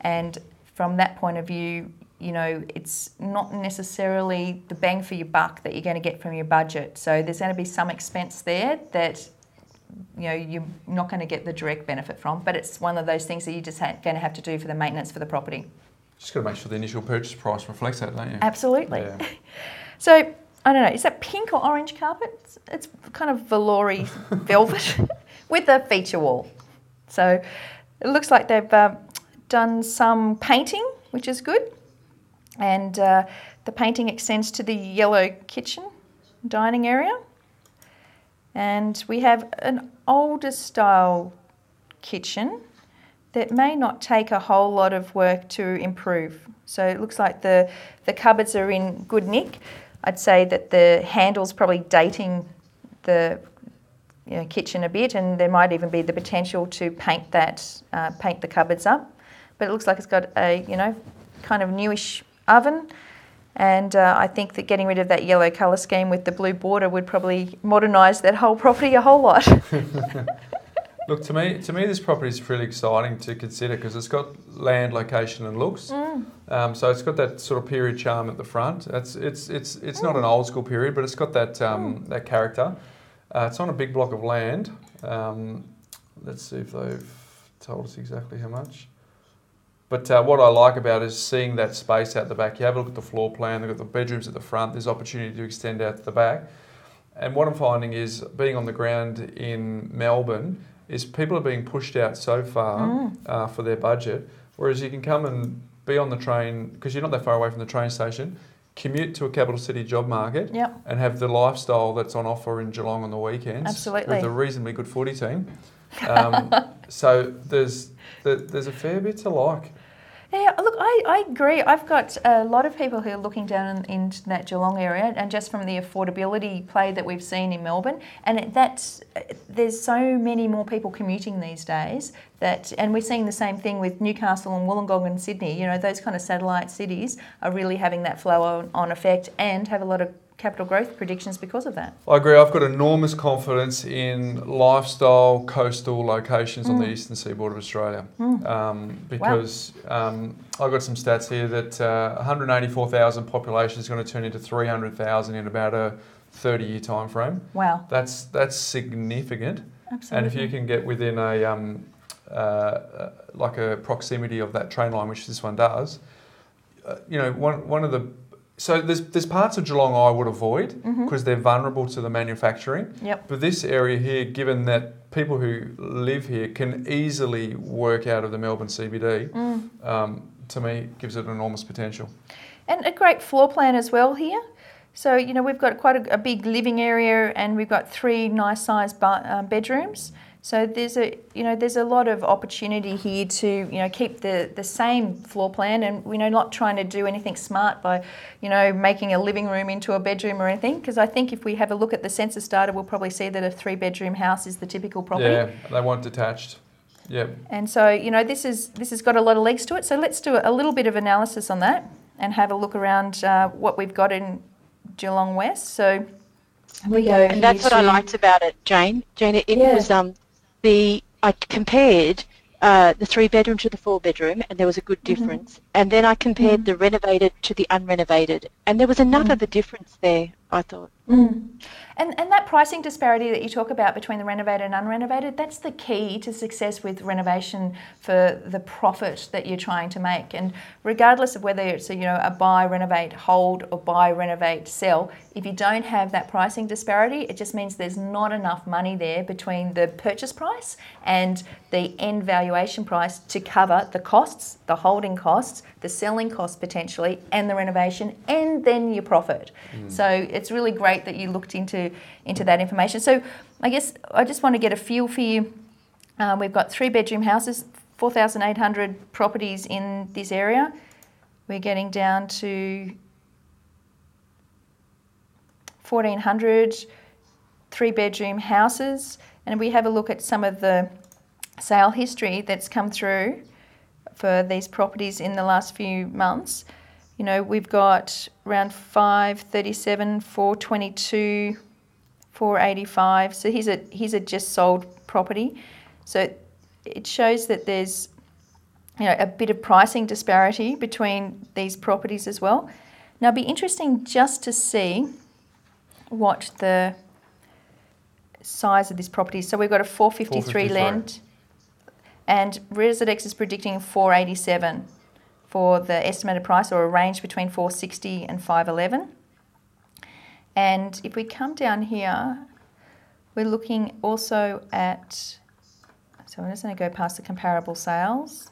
And from that point of view, you know, it's not necessarily the bang for your buck that you're going to get from your budget. So there's going to be some expense there that you know you're not going to get the direct benefit from, but it's one of those things that you're just ha- going to have to do for the maintenance for the property. Just got to make sure the initial purchase price reflects that, don't you? Absolutely. Yeah. So I don't know, is that pink or orange carpet? It's, it's kind of veloury velvet with a feature wall. So it looks like they've uh, done some painting, which is good, and uh, the painting extends to the yellow kitchen dining area. And we have an older style kitchen that may not take a whole lot of work to improve. So it looks like the, the cupboards are in good nick. I'd say that the handle's probably dating the you know, kitchen a bit, and there might even be the potential to paint that, uh, paint the cupboards up. But it looks like it's got a you know, kind of newish oven, and uh, I think that getting rid of that yellow colour scheme with the blue border would probably modernise that whole property a whole lot. Look, to me, to me, this property is really exciting to consider because it's got land, location, and looks. Mm. Um, so it's got that sort of period charm at the front. It's it's it's it's not an old school period, but it's got that um, that character. Uh, it's on a big block of land. Um, let's see if they've told us exactly how much. But uh, what I like about it is seeing that space out the back. You have a look at the floor plan. They've got the bedrooms at the front. There's opportunity to extend out to the back. And what I'm finding is being on the ground in Melbourne is people are being pushed out so far Mm. uh, for their budget, whereas you can come and be on the train because you're not that far away from the train station, commute to a capital city job market, Yep. and have the lifestyle that's on offer in Geelong on the weekends Absolutely. with a reasonably good footy team. Um, so there's there- there's a fair bit to like. Yeah, look, I, I agree. I've got a lot of people who are looking down in, into that Geelong area, and just from the affordability play that we've seen in Melbourne, and that's uh, there's so many more people commuting these days that, and we're seeing the same thing with Newcastle and Wollongong and Sydney. You know, those kind of satellite cities are really having that flow on, on effect and have a lot of capital growth predictions because of that. I agree. I've got enormous confidence in lifestyle coastal locations on the Mm. eastern seaboard of Australia Mm. um, because um, I've got some stats here that uh, 184,000 population is going to turn into 300,000 in about a 30 year time frame. Wow. That's that's significant. Absolutely. And if you can get within a um, uh, uh, like a proximity of that train line, which this one does, uh, you know, one one of the so there's there's parts of Geelong I would avoid because they're vulnerable to the manufacturing. Yep. But this area here, given that people who live here can easily work out of the Melbourne CBD, Mm. um, to me gives it enormous potential. And a great floor plan as well here. So, you know, we've got quite a, a big living area and we've got three nice sized um, bedrooms. So there's a you know there's a lot of opportunity here to you know keep the, the same floor plan and you know not trying to do anything smart by you know making a living room into a bedroom or anything because I think if we have a look at the census data we'll probably see that a three bedroom house is the typical property. Yeah, they want detached. Yep. And so you know this is this has got a lot of legs to it. So let's do a little bit of analysis on that and have a look around uh, what we've got in Geelong West. So we go. And that's what I liked about it, Jane. Jane, it, it Yeah. was um, the I compared uh, the three bedroom to the four bedroom, and there was a good Mm-hmm. difference. And then I compared the renovated to the unrenovated, and there was enough Mm. of a difference there. I thought. Mm. And, and that pricing disparity that you talk about between the renovated and unrenovated, that's the key to success with renovation for the profit that you're trying to make. And regardless of whether it's a, you know a buy, renovate, hold, or buy, renovate, sell, if you don't have that pricing disparity, it just means there's not enough money there between the purchase price and the end valuation price to cover the costs, the holding costs, the selling costs potentially, and the renovation, and then your profit. Mm. So it's really great that you looked into into that information. So I guess I just want to get a feel for you. Uh, we've got three bedroom houses, 4,800 properties in this area. We're getting down to 1,400 three bedroom houses. And we have a look at some of the sale history that's come through for these properties in the last few months. You know, we've got around 537, 422, 485. So here's a here's a just sold property. So it shows that there's you know a bit of pricing disparity between these properties as well. Now, it'd be interesting just to see what the size of this property is. So we've got a 453 453. land, and Residex is predicting 487 for the estimated price, or a range between 460 and 511. And if we come down here, we're looking also at. So I'm just going to go past the comparable sales.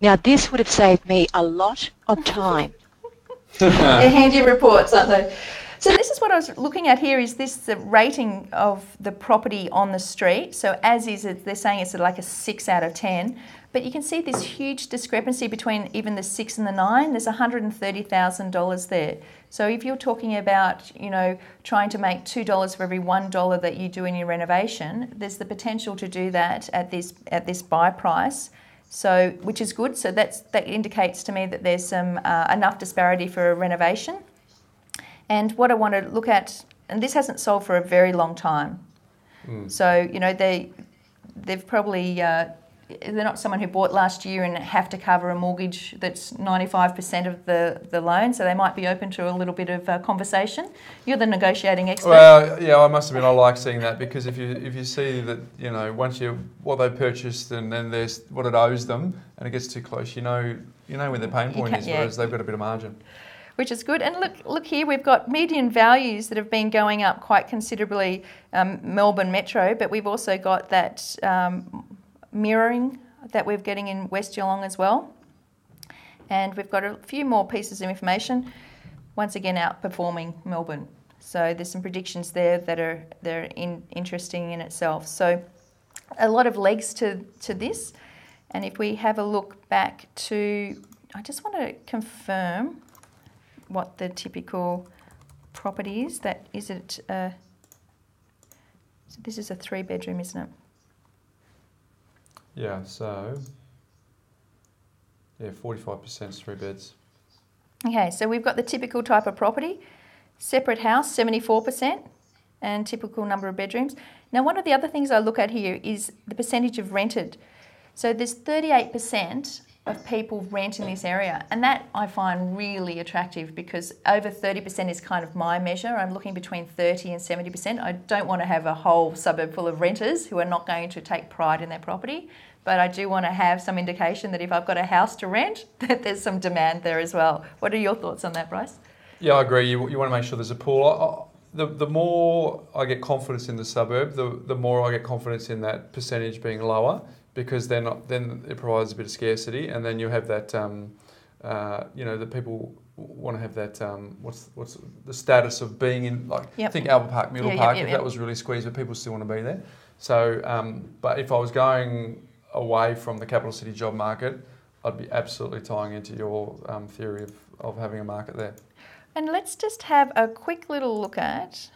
Now this would have saved me a lot of time. They're handy reports, aren't they? So this is what I was looking at here. Is this the rating of the property on the street? So as is, they're saying it's like a six out of ten, but you can see this huge discrepancy between even the six and the nine. There's one hundred and thirty thousand dollars there. So if you're talking about, you know, trying to make two dollars for every one dollar that you do in your renovation, there's the potential to do that at this at this buy price. So, which is good. So that's that indicates to me that there's some uh, enough disparity for a renovation. And what I want to look at, and this hasn't sold for a very long time. So you know they they've probably uh, they're not someone who bought last year and have to cover a mortgage that's 95% of the, the loan. So they might be open to a little bit of uh, conversation. You're the negotiating expert. Well, yeah, I must admit I like seeing that because if you if you see that you know once you what they purchased and then there's what it owes them and it gets too close, you know you know where their pain point is, yeah. whereas they've got a bit of margin. Which is good. And look, look here, we've got median values that have been going up quite considerably, um, Melbourne Metro, but we've also got that um, mirroring that we're getting in West Geelong as well. And we've got a few more pieces of information, once again outperforming Melbourne. So there's some predictions there that are they're in, interesting in itself. So a lot of legs to, to this. And if we have a look back to, I just want to confirm what the typical property is. That is it. Uh, so this is a three bedroom, isn't it? Yeah, so yeah, forty five percent three beds. Okay, so we've got the typical type of property, separate house, seventy four percent, and typical number of bedrooms. Now, one of the other things I look at here is the percentage of rented. So there's thirty eight percent of people rent in this area, and that I find really attractive because over 30% is kind of my measure. I'm looking between 30 and 70%. I don't want to have a whole suburb full of renters who are not going to take pride in their property, but I do want to have some indication that if I've got a house to rent, that there's some demand there as well. What are your thoughts on that, Bryce? Yeah, I agree. You, you want to make sure there's a pool. The, the more I get confidence in the suburb, the, the more I get confidence in that percentage being lower because they're not. Then it provides a bit of scarcity, and then you have that. Um, uh, you know the people want to have that. Um, what's what's the status of being in? Like, Yep. think Albert Park, Middle Yeah, Park. yep, if yep. that was really squeezed, but people still want to be there. So, um, but if I was going away from the capital city job market, I'd be absolutely tying into your um, theory of, of having a market there. And let's just have a quick little look at.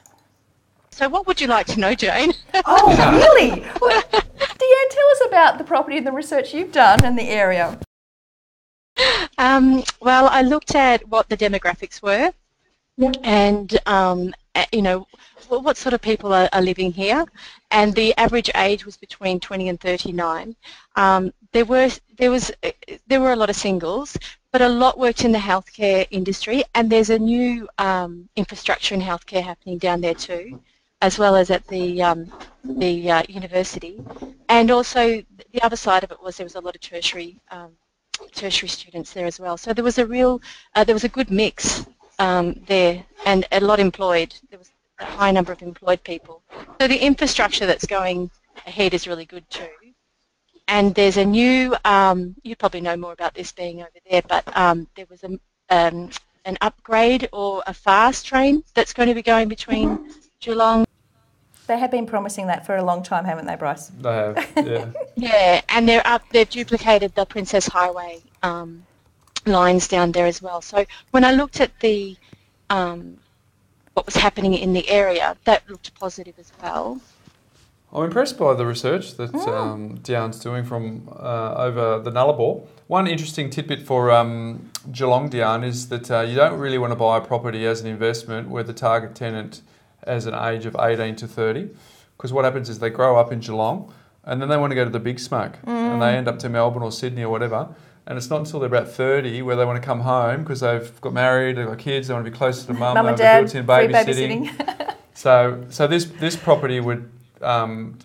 So what would you like to know, Jane? Oh, really? Well, Deanne, tell us about the property and the research you've done in the area. Um, well, I looked at what the demographics were, and um, you know what sort of people are, are living here, and the average age was between 20 and 39. Um, there were there was uh, there were a lot of singles, but a lot worked in the healthcare industry, and there's a new um, infrastructure in healthcare happening down there too, as well as at the um, the uh, university, and also the other side of it was there was a lot of tertiary um, tertiary students there as well. So there was a real, uh, there was a good mix um, there and a lot employed. There was a high number of employed people. So the infrastructure that's going ahead is really good too. And there's a new, um, you probably know more about this being over there, but um, there was a, um, an upgrade or a fast train that's going to be going between Geelong They have been promising that for a long time, haven't they, Bryce? They have, yeah. Yeah, and they're up. They've duplicated the Princes Highway um, lines down there as well. So when I looked at the um, what was happening in the area, that looked positive as well. I'm impressed by the research that um, Diane's doing from uh, over the Nullarbor. One interesting tidbit for um, Geelong, Diane, is that uh, you don't really want to buy a property as an investment where the target tenant has an age of 18 to 30, because what happens is they grow up in Geelong and then they want to go to the big smoke and they end up to Melbourne or Sydney or whatever. And it's not until they're about 30 where they want to come home because they've got married, they've got kids, they want to be closer to mum, Mum they and want to dad, built-in babysitting. babysitting. So, so this this property would um,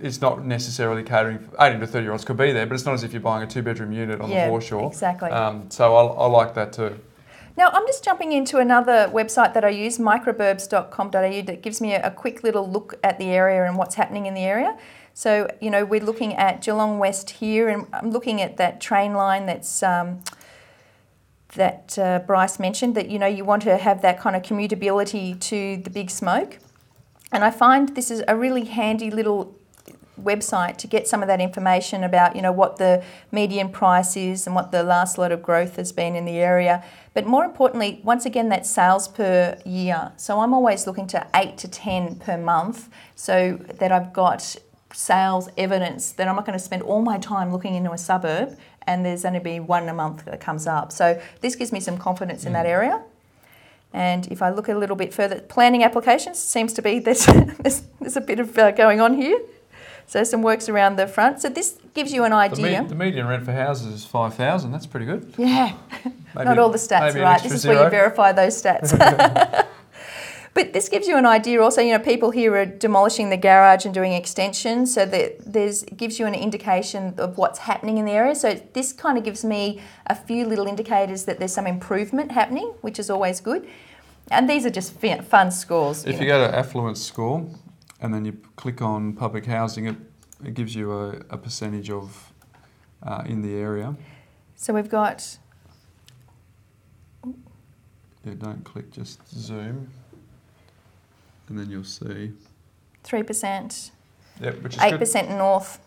it's not necessarily catering for 18 to 30 year olds could be there, but it's not as if you're buying a two bedroom unit on Yeah, the foreshore. exactly. Um, so I, I like that too. Now, I'm just jumping into another website that I use, microburbs.com.au, that gives me a, quick little look at the area and what's happening in the area. So, you know, we're looking at Geelong West here, and I'm looking at that train line that's um, that uh, Bryce mentioned. That you know, you want to have that kind of commutability to the big smoke, and I find this is a really handy little website to get some of that information about you know what the median price is and what the last lot of growth has been in the area but more importantly once again that sales per year. So i'm always looking to 8 to 10 per month so that i've got sales evidence that i'm not going to spend all my time looking into a suburb and there's only be one a month that comes up. So this gives me some confidence in that area. And if I look a little bit further, planning applications seems to be there's, there's, there's a bit of uh, going on here. So some works around the front. So this gives you an The, idea. me- the median rent for houses is 5,000. That's pretty good. yeah, Maybe- not all the stats, right? This is where you verify those stats. but this gives you an idea. Also, you know, people here are demolishing the garage and doing extensions, so that there's gives you an indication of what's happening in the area. So this kind of gives me a few little indicators that there's some improvement happening, which is always good. And these are just fun scores. If know. you go to affluence score and then you click on public housing, it, it gives you a, a percentage of uh, in the area. So we've got Yeah, don't click, just zoom. And then you'll see. three percent, Yep, which is eight good. percent north,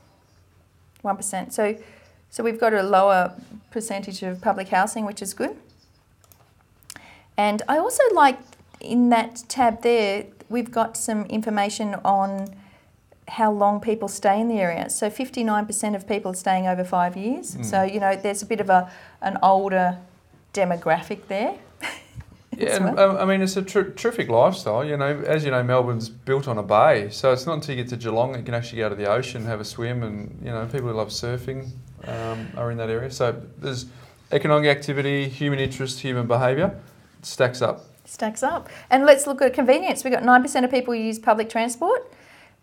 one percent. So, so we've got a lower percentage of public housing, which is good. And I also like in that tab there, we've got some information on how long people stay in the area. So 59% of people are staying over five years. So you know, there's a bit of a an older demographic there. Yeah, and, well. um, I mean, it's a tr- terrific lifestyle. You know, as you know, Melbourne's built on a bay, so it's not until you get to Geelong that you can actually go to the ocean, have a swim, and you know, people who love surfing um, are in that area. So there's economic activity, human interest, human behaviour stacks up. Stacks up. And let's look at convenience. We've got 9% of people use public transport.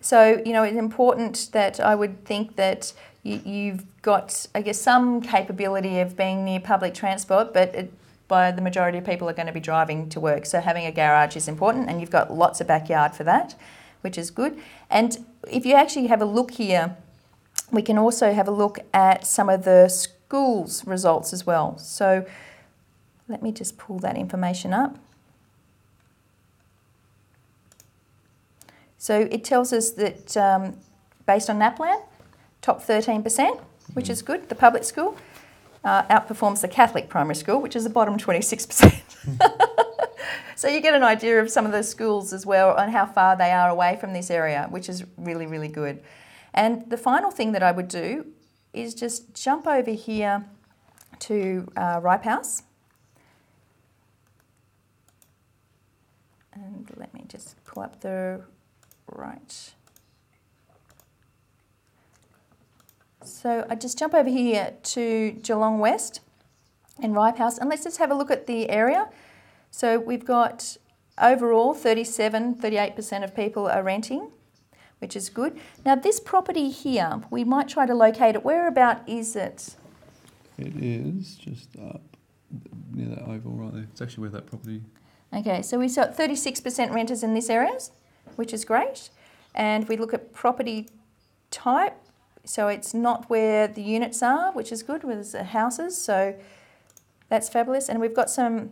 So, you know, it's important that I would think that you, you've got, I guess, some capability of being near public transport, but it, by the majority of people are going to be driving to work. So, having a garage is important, and you've got lots of backyard for that, which is good. And if you actually have a look here we can also have a look at some of the schools results as well. So let me just pull that information up. So it tells us that um, based on NAPLAN, top 13%, which is good, the public school, uh, outperforms the Catholic primary school, which is the bottom 26%. so you get an idea of some of the schools as well and how far they are away from this area, which is really, really good. And the final thing that I would do is just jump over here to uh, Ripe House. And let me just pull up the right. So I just jump over here to Geelong West and Ripe House and let's just have a look at the area. So we've got overall 37, 38% of people are renting, which is good. Now this property here, we might try to locate it. Where about is it? It is just up near that oval right there. It's actually where that property. Okay, so we've got 36% renters in this area, which is great. And we look at property type, so it's not where the units are, which is good, with the houses. So that's fabulous. And we've got some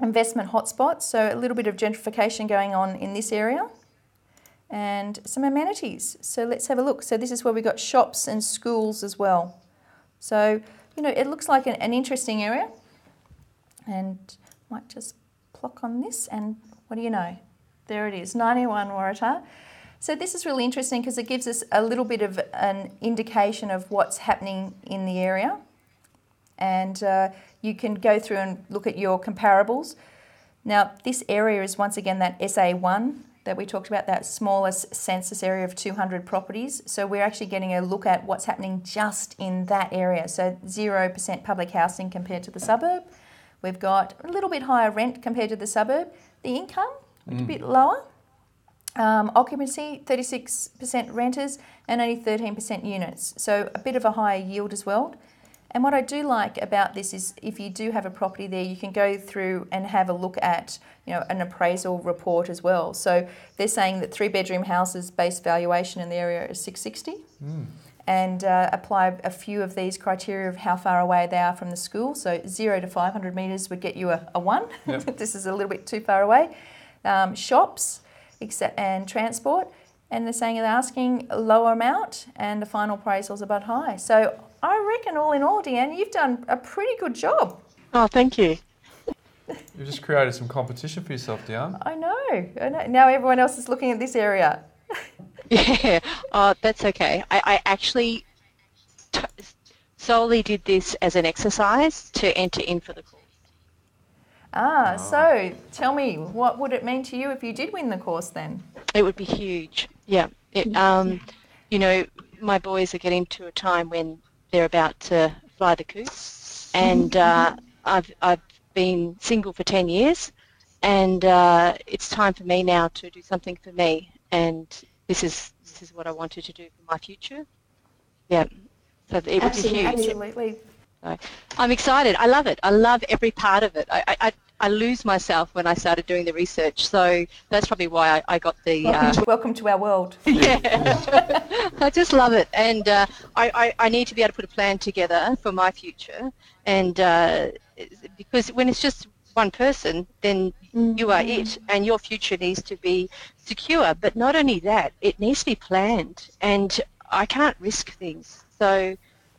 investment hotspots, so a little bit of gentrification going on in this area. And some amenities. So let's have a look. So this is where we've got shops and schools as well. So, you know, it looks like an, an interesting area. And might just clock on this and what do you know? There it is, 91 Waratah. So this is really interesting because it gives us a little bit of an indication of what's happening in the area. And uh, you can go through and look at your comparables. Now, this area is once again that SA1 that we talked about, that smallest census area of 200 properties. So we're actually getting a look at what's happening just in that area. So 0% public housing compared to the suburb. We've got a little bit higher rent compared to the suburb. The income, mm. a bit lower. Um, occupancy, 36% renters and only 13% units. So a bit of a higher yield as well. And what I do like about this is if you do have a property there, you can go through and have a look at you know an appraisal report as well. So they're saying that three bedroom houses base valuation in the area is 660. Mm. And uh, apply a few of these criteria of how far away they are from the school. So zero to 500 metres would get you a, a one. Yep. this is a little bit too far away. Um, shops and transport, and they're saying they're asking a lower amount, and the final appraisal is about high. So I reckon, all in all, Deanne, you've done a pretty good job. Oh, thank you. You've just created some competition for yourself, Deanne. I know. I know. Now everyone else is looking at this area. yeah. Oh, that's okay. I, I actually t- solely did this as an exercise to enter in for the course. Ah, oh. so tell me, what would it mean to you if you did win the course then? It would be huge. Yeah. It, um, you know, my boys are getting to a time when they're about to fly the coop, and uh, I've I've been single for ten years, and uh, it's time for me now to do something for me, and this is this is what I wanted to do for my future. Yeah, so it would be huge. Absolutely. So I'm excited. I love it. I love every part of it. I, I, I lose myself when I started doing the research. So that's probably why I, I got the. Welcome, uh, to, welcome to our world. Yeah, I just love it, and uh, I, I, I, need to be able to put a plan together for my future, and uh, because when it's just one person, then mm-hmm. you are mm-hmm. it, and your future needs to be secure. But not only that, it needs to be planned, and I can't risk things. So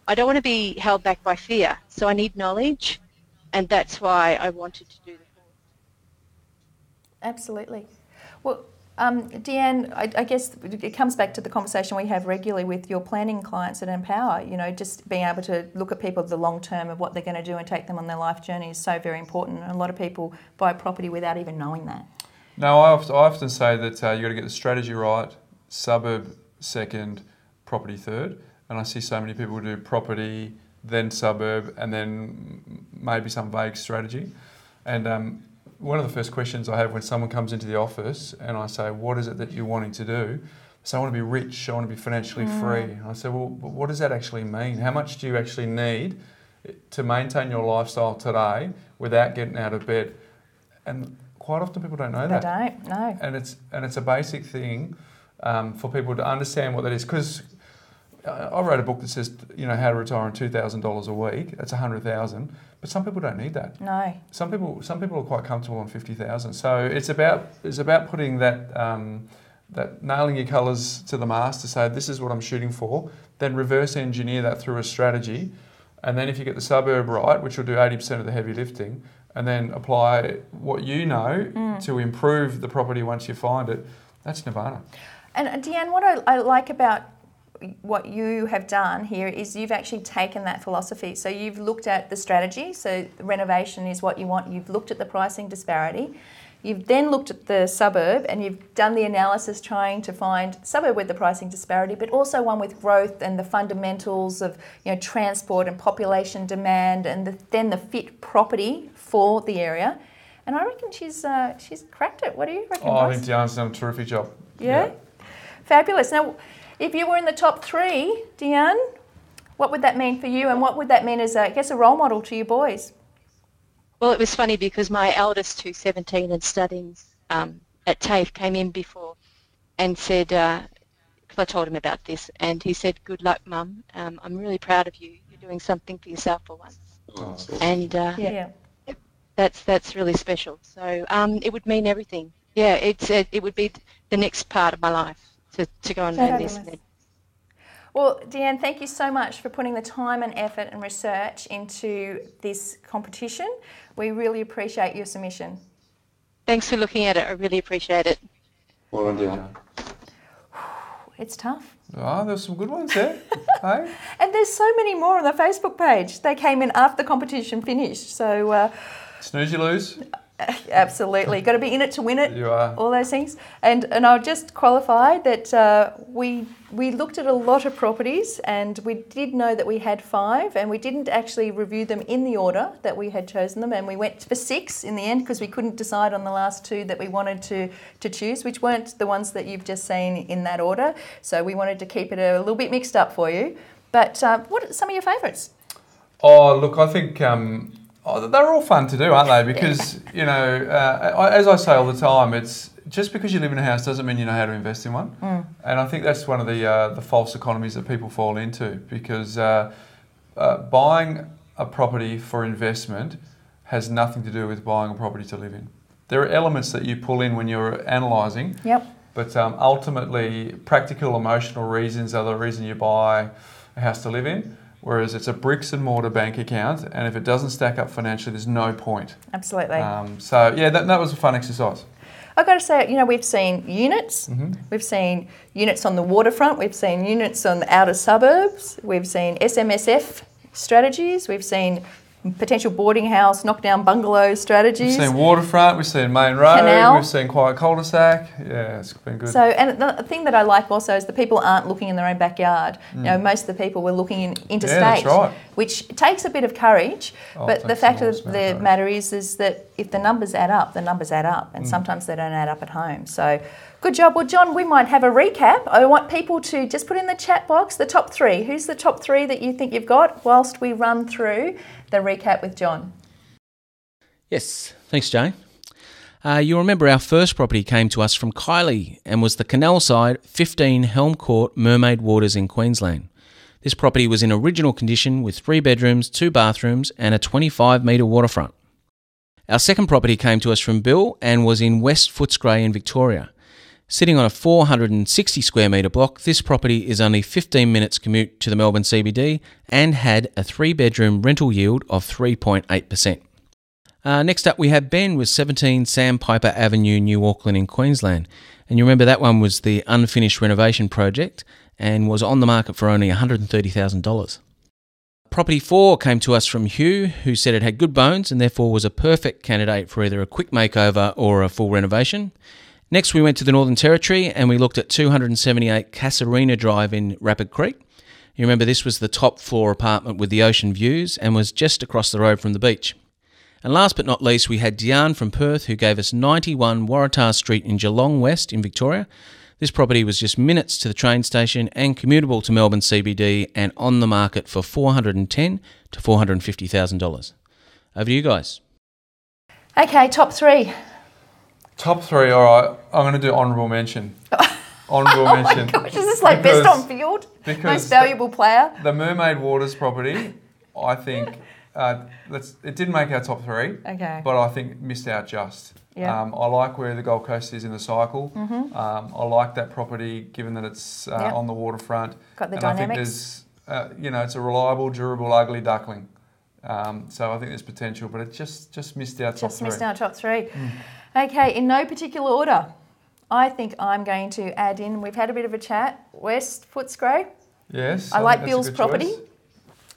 I don't want to be held back by fear. So I need knowledge and that's why I wanted to do the course. Absolutely. Well, um, Deanne, I, I, guess it comes back to the conversation we have regularly with your planning clients at Empower. You know, just being able to look at people the long term of what they're going to do and take them on their life journey is so very important. And a lot of people buy property without even knowing that. No, I often, say that uh, you've got to get the strategy right, suburb second, property third. And I see so many people do property then suburb, and then maybe some vague strategy. And um, one of the first questions I have when someone comes into the office and I say, What is it that you're wanting to do? So I want to be rich, I want to be financially mm. free. I say, Well, what does that actually mean? How much do you actually need to maintain your lifestyle today without getting out of bed? And quite often people don't know they that. They don't, no. And it's, and it's a basic thing um, for people to understand what that is because I wrote a book that says, you know, how to retire on two thousand dollars a week. That's a hundred thousand, but some people don't need that. No. Some people, some people are quite comfortable on fifty thousand. So it's about it's about putting that um, that nailing your colours to the mast to say this is what I'm shooting for. Then reverse engineer that through a strategy, and then if you get the suburb right, which will do eighty percent of the heavy lifting, and then apply what you know Mm. to improve the property once you find it. That's nirvana. And uh, Deanne, what I, I like about what you have done here is you've actually taken that philosophy. So you've looked at the strategy. So renovation is what you want. You've looked at the pricing disparity. You've then looked at the suburb and you've done the analysis trying to find suburb with the pricing disparity, but also one with growth and the fundamentals of you know transport and population demand, and the, then the fit property for the area. And I reckon she's uh, she's cracked it. What do you reckon? Oh, I think Diane's done a terrific job. Yeah? Fabulous. Now, if you were in the top three, Deanne, what would that mean for you, and what would that mean as, a, I guess, a role model to your boys? Well, it was funny because my eldest, who's 17 and studying um, at TAFE, came in before and said, uh 'cause I told him about this, and he said, good luck, Mum. Um, I'm really proud of you. You're doing something for yourself for once. Oh, awesome. And uh, Yeah. that's that's really special. So um, it would mean everything. Yeah, it's it, it would be the next part of my life to, to go and learn this. Fabulous. Well, Deanne, thank you so much for putting the time and effort and research into this competition. We really appreciate your submission. Thanks for looking at it. I really appreciate it. Well done, Diane. It's tough. Oh, there's some good ones there. hey? And there's so many more on the Facebook page. They came in after the competition finished. So, uh, Snooze, you lose. absolutely. Got to be in it to win it. You are. all those things. And and I'll just qualify that uh, we we looked at a lot of properties and we did know that we had five and we didn't actually review them in the order that we had chosen them and we went for six in the end because we couldn't decide on the last two that we wanted to to choose which weren't the ones that you've just seen in that order so we wanted to keep it a little bit mixed up for you but uh, what are some of your favourites Oh, look, I think um, oh, they're all fun to do, aren't they? Because, you know, uh, as I say all the time, it's just because you live in a house doesn't mean you know how to invest in one. And I think that's one of the, uh, the false economies that people fall into because uh, uh, buying a property for investment has nothing to do with buying a property to live in. There are elements that you pull in when you're analysing, yep but um, ultimately, practical, emotional reasons are the reason you buy a house to live in. Whereas it's a bricks and mortar bank account, and if it doesn't stack up financially, there's no point. absolutely Um, so yeah, that, that was a fun exercise. I've got to say, you know, we've seen units, Mm-hmm. we've seen units on the waterfront, we've seen units on the outer suburbs, we've seen SMSF strategies, we've seen potential boarding house, knockdown bungalow strategies. We've seen waterfront, we've seen main road, Canal. we've seen quiet cul-de-sac. Yeah, it's been good. So, and the thing that I like also is the people aren't looking in their own backyard. You know, most of the people were looking in interstate, Mm. that's right. which takes a bit of courage. Oh, but the fact of the courage. matter is, is that if the numbers add up, the numbers add up, Mm. and sometimes they don't add up at home. So, good job. Well, John, we might have a recap. I want people to just put in the chat box the top three. Who's the top three that you think you've got? Whilst we run through the recap with John. Yes, thanks, Jane. Uh, you'll remember our first property came to us from Kylie and was the canal side 15 Helm Court Mermaid Waters in Queensland. This property was in original condition with three bedrooms, two bathrooms, and a 25 metre waterfront. Our second property came to us from Bill and was in West Footscray in Victoria. Sitting on a 460 square metre block, this property is only 15 minutes commute to the Melbourne CBD and had a three bedroom rental yield of 3.8%. Uh, next up, we have Ben with 17 Sandpiper Avenue, New Auckland in Queensland. And you remember that one was the unfinished renovation project and was on the market for only $130,000. Property 4 came to us from Hugh, who said it had good bones and therefore was a perfect candidate for either a quick makeover or a full renovation. Next, we went to the Northern Territory and we looked at 278 Casuarina Drive in Rapid Creek. You remember this was the top floor apartment with the ocean views and was just across the road from the beach. And last but not least, we had Diane from Perth who gave us 91 Waratah Street in Geelong West in Victoria. This property was just minutes to the train station and commutable to Melbourne CBD and on the market for $410 to $450,000. Over to you guys. Okay, top three. Top three, all right. I'm going to do honourable mention. honourable Oh my mention. gosh, is this like best on field? because Most valuable player? The Mermaid Waters property, I think, uh, let's, it didn't make our top three, Okay. but I think missed out just. Yeah. Um, I like where the Gold Coast is in the cycle. Mhm. Um, I like that property given that it's uh, Yep. on the waterfront. Got the and I think there's, uh, you know, it's a reliable, durable, ugly duckling. Um, so I think there's potential, but it just just missed our top Just three. missed our top three. Mm. Okay, in no particular order, I think I'm going to add in, we've had a bit of a chat, West Footscray. Yes, I, I like think that's a Bill's property. choice.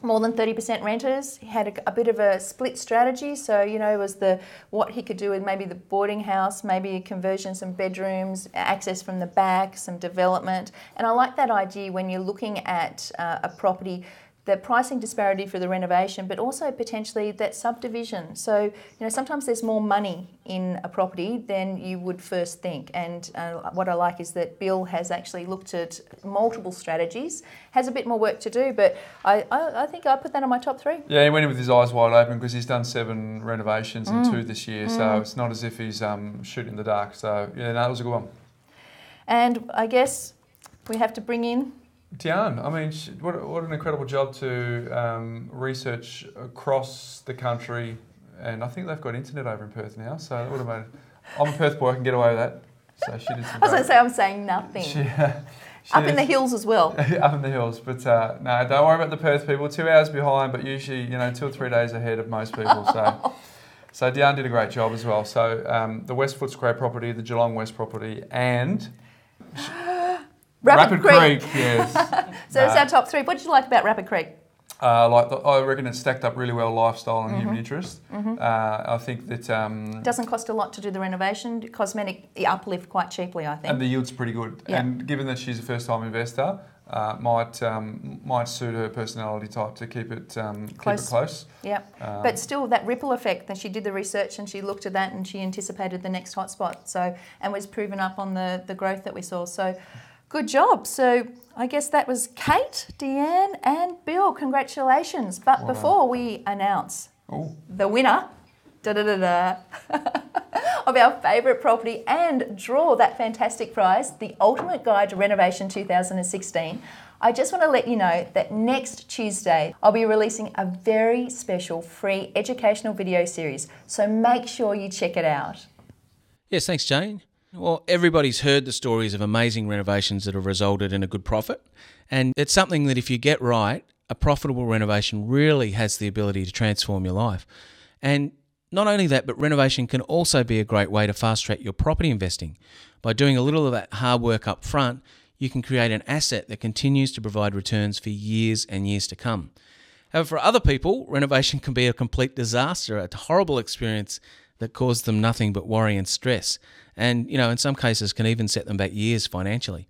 More than 30% renters. He had a, a bit of a split strategy. So, you know, was the what he could do with maybe the boarding house, maybe a conversion, some bedrooms, access from the back, some development. And I like that idea when you're looking at uh, a property the pricing disparity for the renovation, but also potentially that subdivision. So, you know, sometimes there's more money in a property than you would first think. And uh, what I like is that Bill has actually looked at multiple strategies, has a bit more work to do, but I, I, I think I put that on my top three. Yeah, he went in with his eyes wide open because he's done seven renovations and Mm. two this year, so Mm. it's not as if he's um, shooting in the dark. So yeah, no, that was a good one. And I guess we have to bring in Diane, I mean, what, what an incredible job to um, research across the country, and I think they've got internet over in Perth now, so that would have made. I'm a Perth boy, I can get away with that. So she did some. I was going to say I'm saying nothing. She, she Up in the hills as well. up in the hills, but uh, no, don't worry about the Perth people. Two hours behind, but usually you know two or three days ahead of most people. So, so Diane did a great job as well. So um, the West Footscray property, the Geelong West property, and Rapid, Creek. yes. so that's our top three. What did you like about Rapid Creek? Uh, like the, I reckon it stacked up really well, lifestyle and human Mhm. interest. Mhm. Uh, I think that um, It doesn't cost a lot to do the renovation. Cosmetic the uplift quite cheaply, I think. and the yield's pretty good. Yeah. And given that she's a first-time investor, uh, might um, might suit her personality type to keep it um, keep it close. Yeah, Um, but still that ripple effect. That she did the research and she looked at that and she anticipated the next hotspot. So and was proven up on the the growth that we saw. So good job. So I guess that was Kate, Deanne, and Bill. Congratulations. But Well done. before we announce Oh. the winner. Da, da, da, da, of our favourite property and draw that fantastic prize, the Ultimate Guide to Renovation 2016. I just want to let you know that next Tuesday I'll be releasing a very special free educational video series, so make sure you check it out. Yes, thanks, Jane. Well, everybody's heard the stories of amazing renovations that have resulted in a good profit. And it's something that if you get right, a profitable renovation really has the ability to transform your life. And not only that, but renovation can also be a great way to fast track your property investing. By doing a little of that hard work up front, you can create an asset that continues to provide returns for years and years to come. However, for other people, renovation can be a complete disaster, a horrible experience that caused them nothing but worry and stress, and you know, in some cases, can even set them back years financially.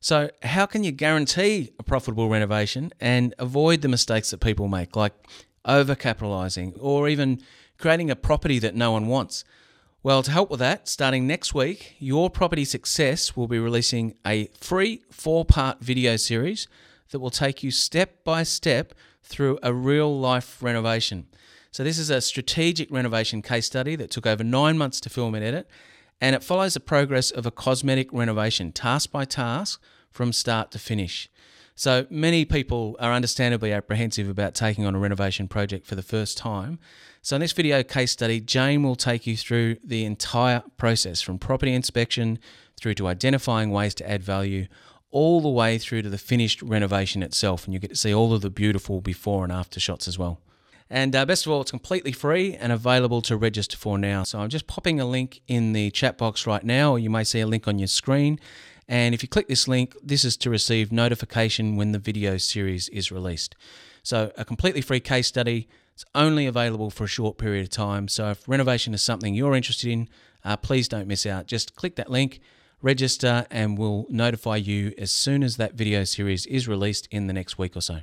So, how can you guarantee a profitable renovation and avoid the mistakes that people make, like overcapitalizing or even creating a property that no one wants? Well, to help with that, starting next week, Your Property Success will be releasing a free four part video series that will take you step by step through a real life renovation. So, this is a strategic renovation case study that took over nine months to film and edit, and it follows the progress of a cosmetic renovation, task by task, from start to finish. So, many people are understandably apprehensive about taking on a renovation project for the first time. So, in this video case study, Jane will take you through the entire process from property inspection through to identifying ways to add value, all the way through to the finished renovation itself. And you get to see all of the beautiful before and after shots as well. And uh, best of all, it's completely free and available to register for now. So I'm just popping a link in the chat box right now, or you may see a link on your screen. And if you click this link, this is to receive notification when the video series is released. So, a completely free case study. It's only available for a short period of time. So, if renovation is something you're interested in, uh, please don't miss out. Just click that link, register, and we'll notify you as soon as that video series is released in the next week or so.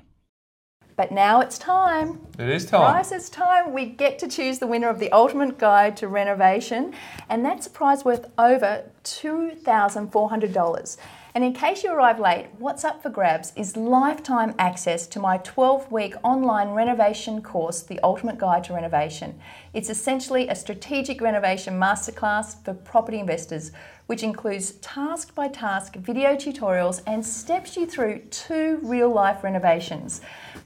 But now it's time. It is time. Prize, it's time. We get to choose the winner of the ultimate guide to renovation, and that's a prize worth over $2,400. And in case you arrive late, what's up for grabs is lifetime access to my 12 week online renovation course, The Ultimate Guide to Renovation. It's essentially a strategic renovation masterclass for property investors, which includes task by task video tutorials and steps you through two real life renovations.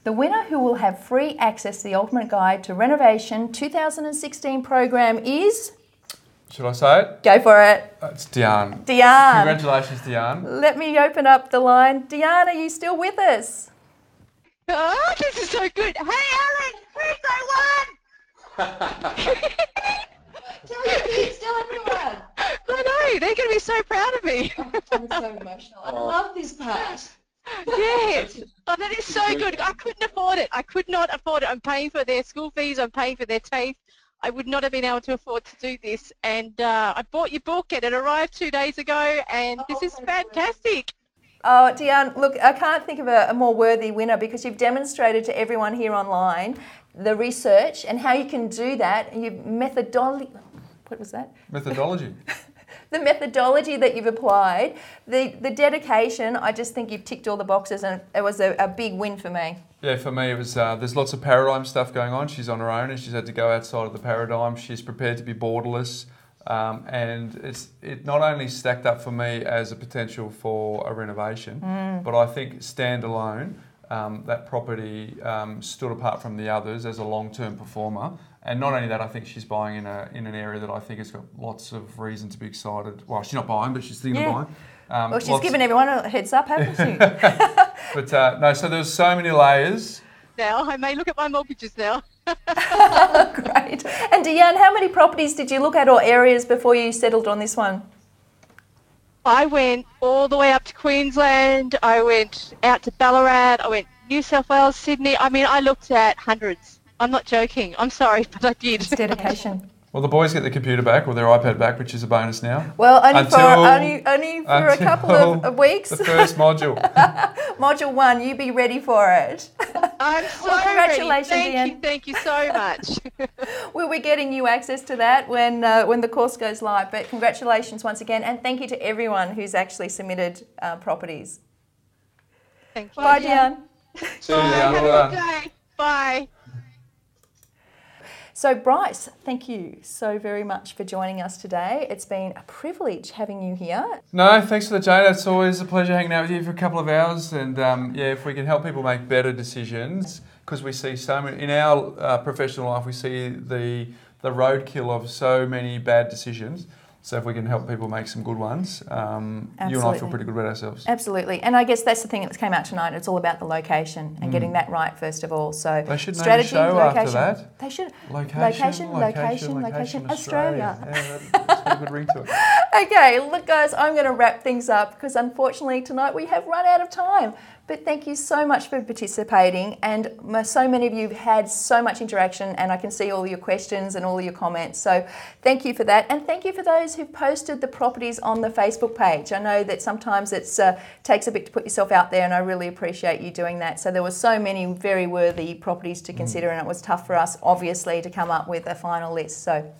The winner who will have free access to the Ultimate Guide to Renovation 2016 program is. Should I say it? Go for it. Uh, It's Diane. Diane. Congratulations, Diane. Let me open up the line. Diane, are you still with us? Oh, this is so good. Hey, Alex, we're so one. Tell your kids, tell everyone. I know, they're going to be so proud of me. I'm so emotional. I love this part. yes. Oh, that is so good. I couldn't afford it. I could not afford it. I'm paying for their school fees. I'm paying for their TAFE. I would not have been able to afford to do this. And uh, I bought your book and it arrived two days ago and this is fantastic. Oh, Diane, look, I can't think of a, a more worthy winner because you've demonstrated to everyone here online the research and how you can do that. You've methodology. What was that? Methodology. the methodology that you've applied, the, the dedication, I just think you've ticked all the boxes and it was a, a big win for me. Yeah, for me, it was. Uh, there's lots of paradigm stuff going on. She's on her own, and she's had to go outside of the paradigm. She's prepared to be borderless, um, and it's it not only stacked up for me as a potential for a renovation, but I think standalone, um, that property um, stood apart from the others as a long-term performer. And not only that, I think she's buying in a in an area that I think has got lots of reason to be excited. Well, she's not buying, but she's thinking Yeah. of buying. Um, Well, she's lots- given everyone a heads up, hasn't she? But uh, no, so there's so many layers. Now, I may look at my mortgages now. Great. And Deanne, how many properties did you look at or areas before you settled on this one? I went all the way up to Queensland. I went out to Ballarat. I went New South Wales, Sydney. I mean, I looked at hundreds. I'm not joking. I'm sorry, but I did. It's dedication. Well, the boys get the computer back or their iPad back, which is a bonus now. Well, only for only, only for a couple of, of weeks. The first module. Module one, you be ready for it. I'm so Well, congratulations, ready. Thank Ian. you, thank you so much. We'll be getting you access to that when uh, when the course goes live. But congratulations once again, and thank you to everyone who's actually submitted uh, properties. Thank you. Bye, Diane. See you, Diane. Have a good day. Bye. So, Bryce, thank you so very much for joining us today. It's been a privilege having you here. No, thanks for the Jane. It's always a pleasure hanging out with you for a couple of hours. And um, yeah, if we can help people make better decisions, because we see so many in our uh, professional life, we see the the roadkill of so many bad decisions. So if we can help people make some good ones, um, you and I feel pretty good about ourselves. Absolutely. And I guess that's the thing that came out tonight. It's all about the location and getting that right first of all. So Mm. They should name strategy, after location. that. They should Location, location, location, location, Australia. Yeah, that- that's got a good ring to it. Okay, look, guys, I'm going to wrap things up because unfortunately tonight we have run out of time. But thank you so much for participating, and so many of you have had so much interaction, and I can see all your questions and all your comments. So thank you for that, and thank you for those who've posted the properties on the Facebook page. I know that sometimes it uh, takes a bit to put yourself out there, and I really appreciate you doing that. So there were so many very worthy properties to consider, and it was tough for us, obviously, to come up with a final list. So.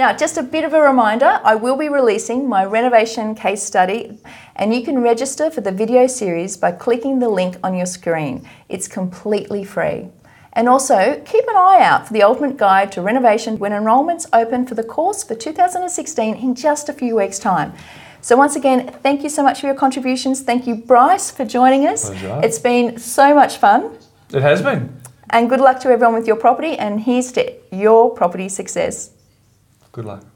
Now, just a bit of a reminder I will be releasing my renovation case study, and you can register for the video series by clicking the link on your screen. It's completely free. And also, keep an eye out for the Ultimate Guide to Renovation when enrolments open for the course for 2016 in just a few weeks' time. So, once again, thank you so much for your contributions. Thank you, Bryce, for joining us. Pleasure. It's been so much fun. It has been. And good luck to everyone with your property. And here's to your property success. Good luck.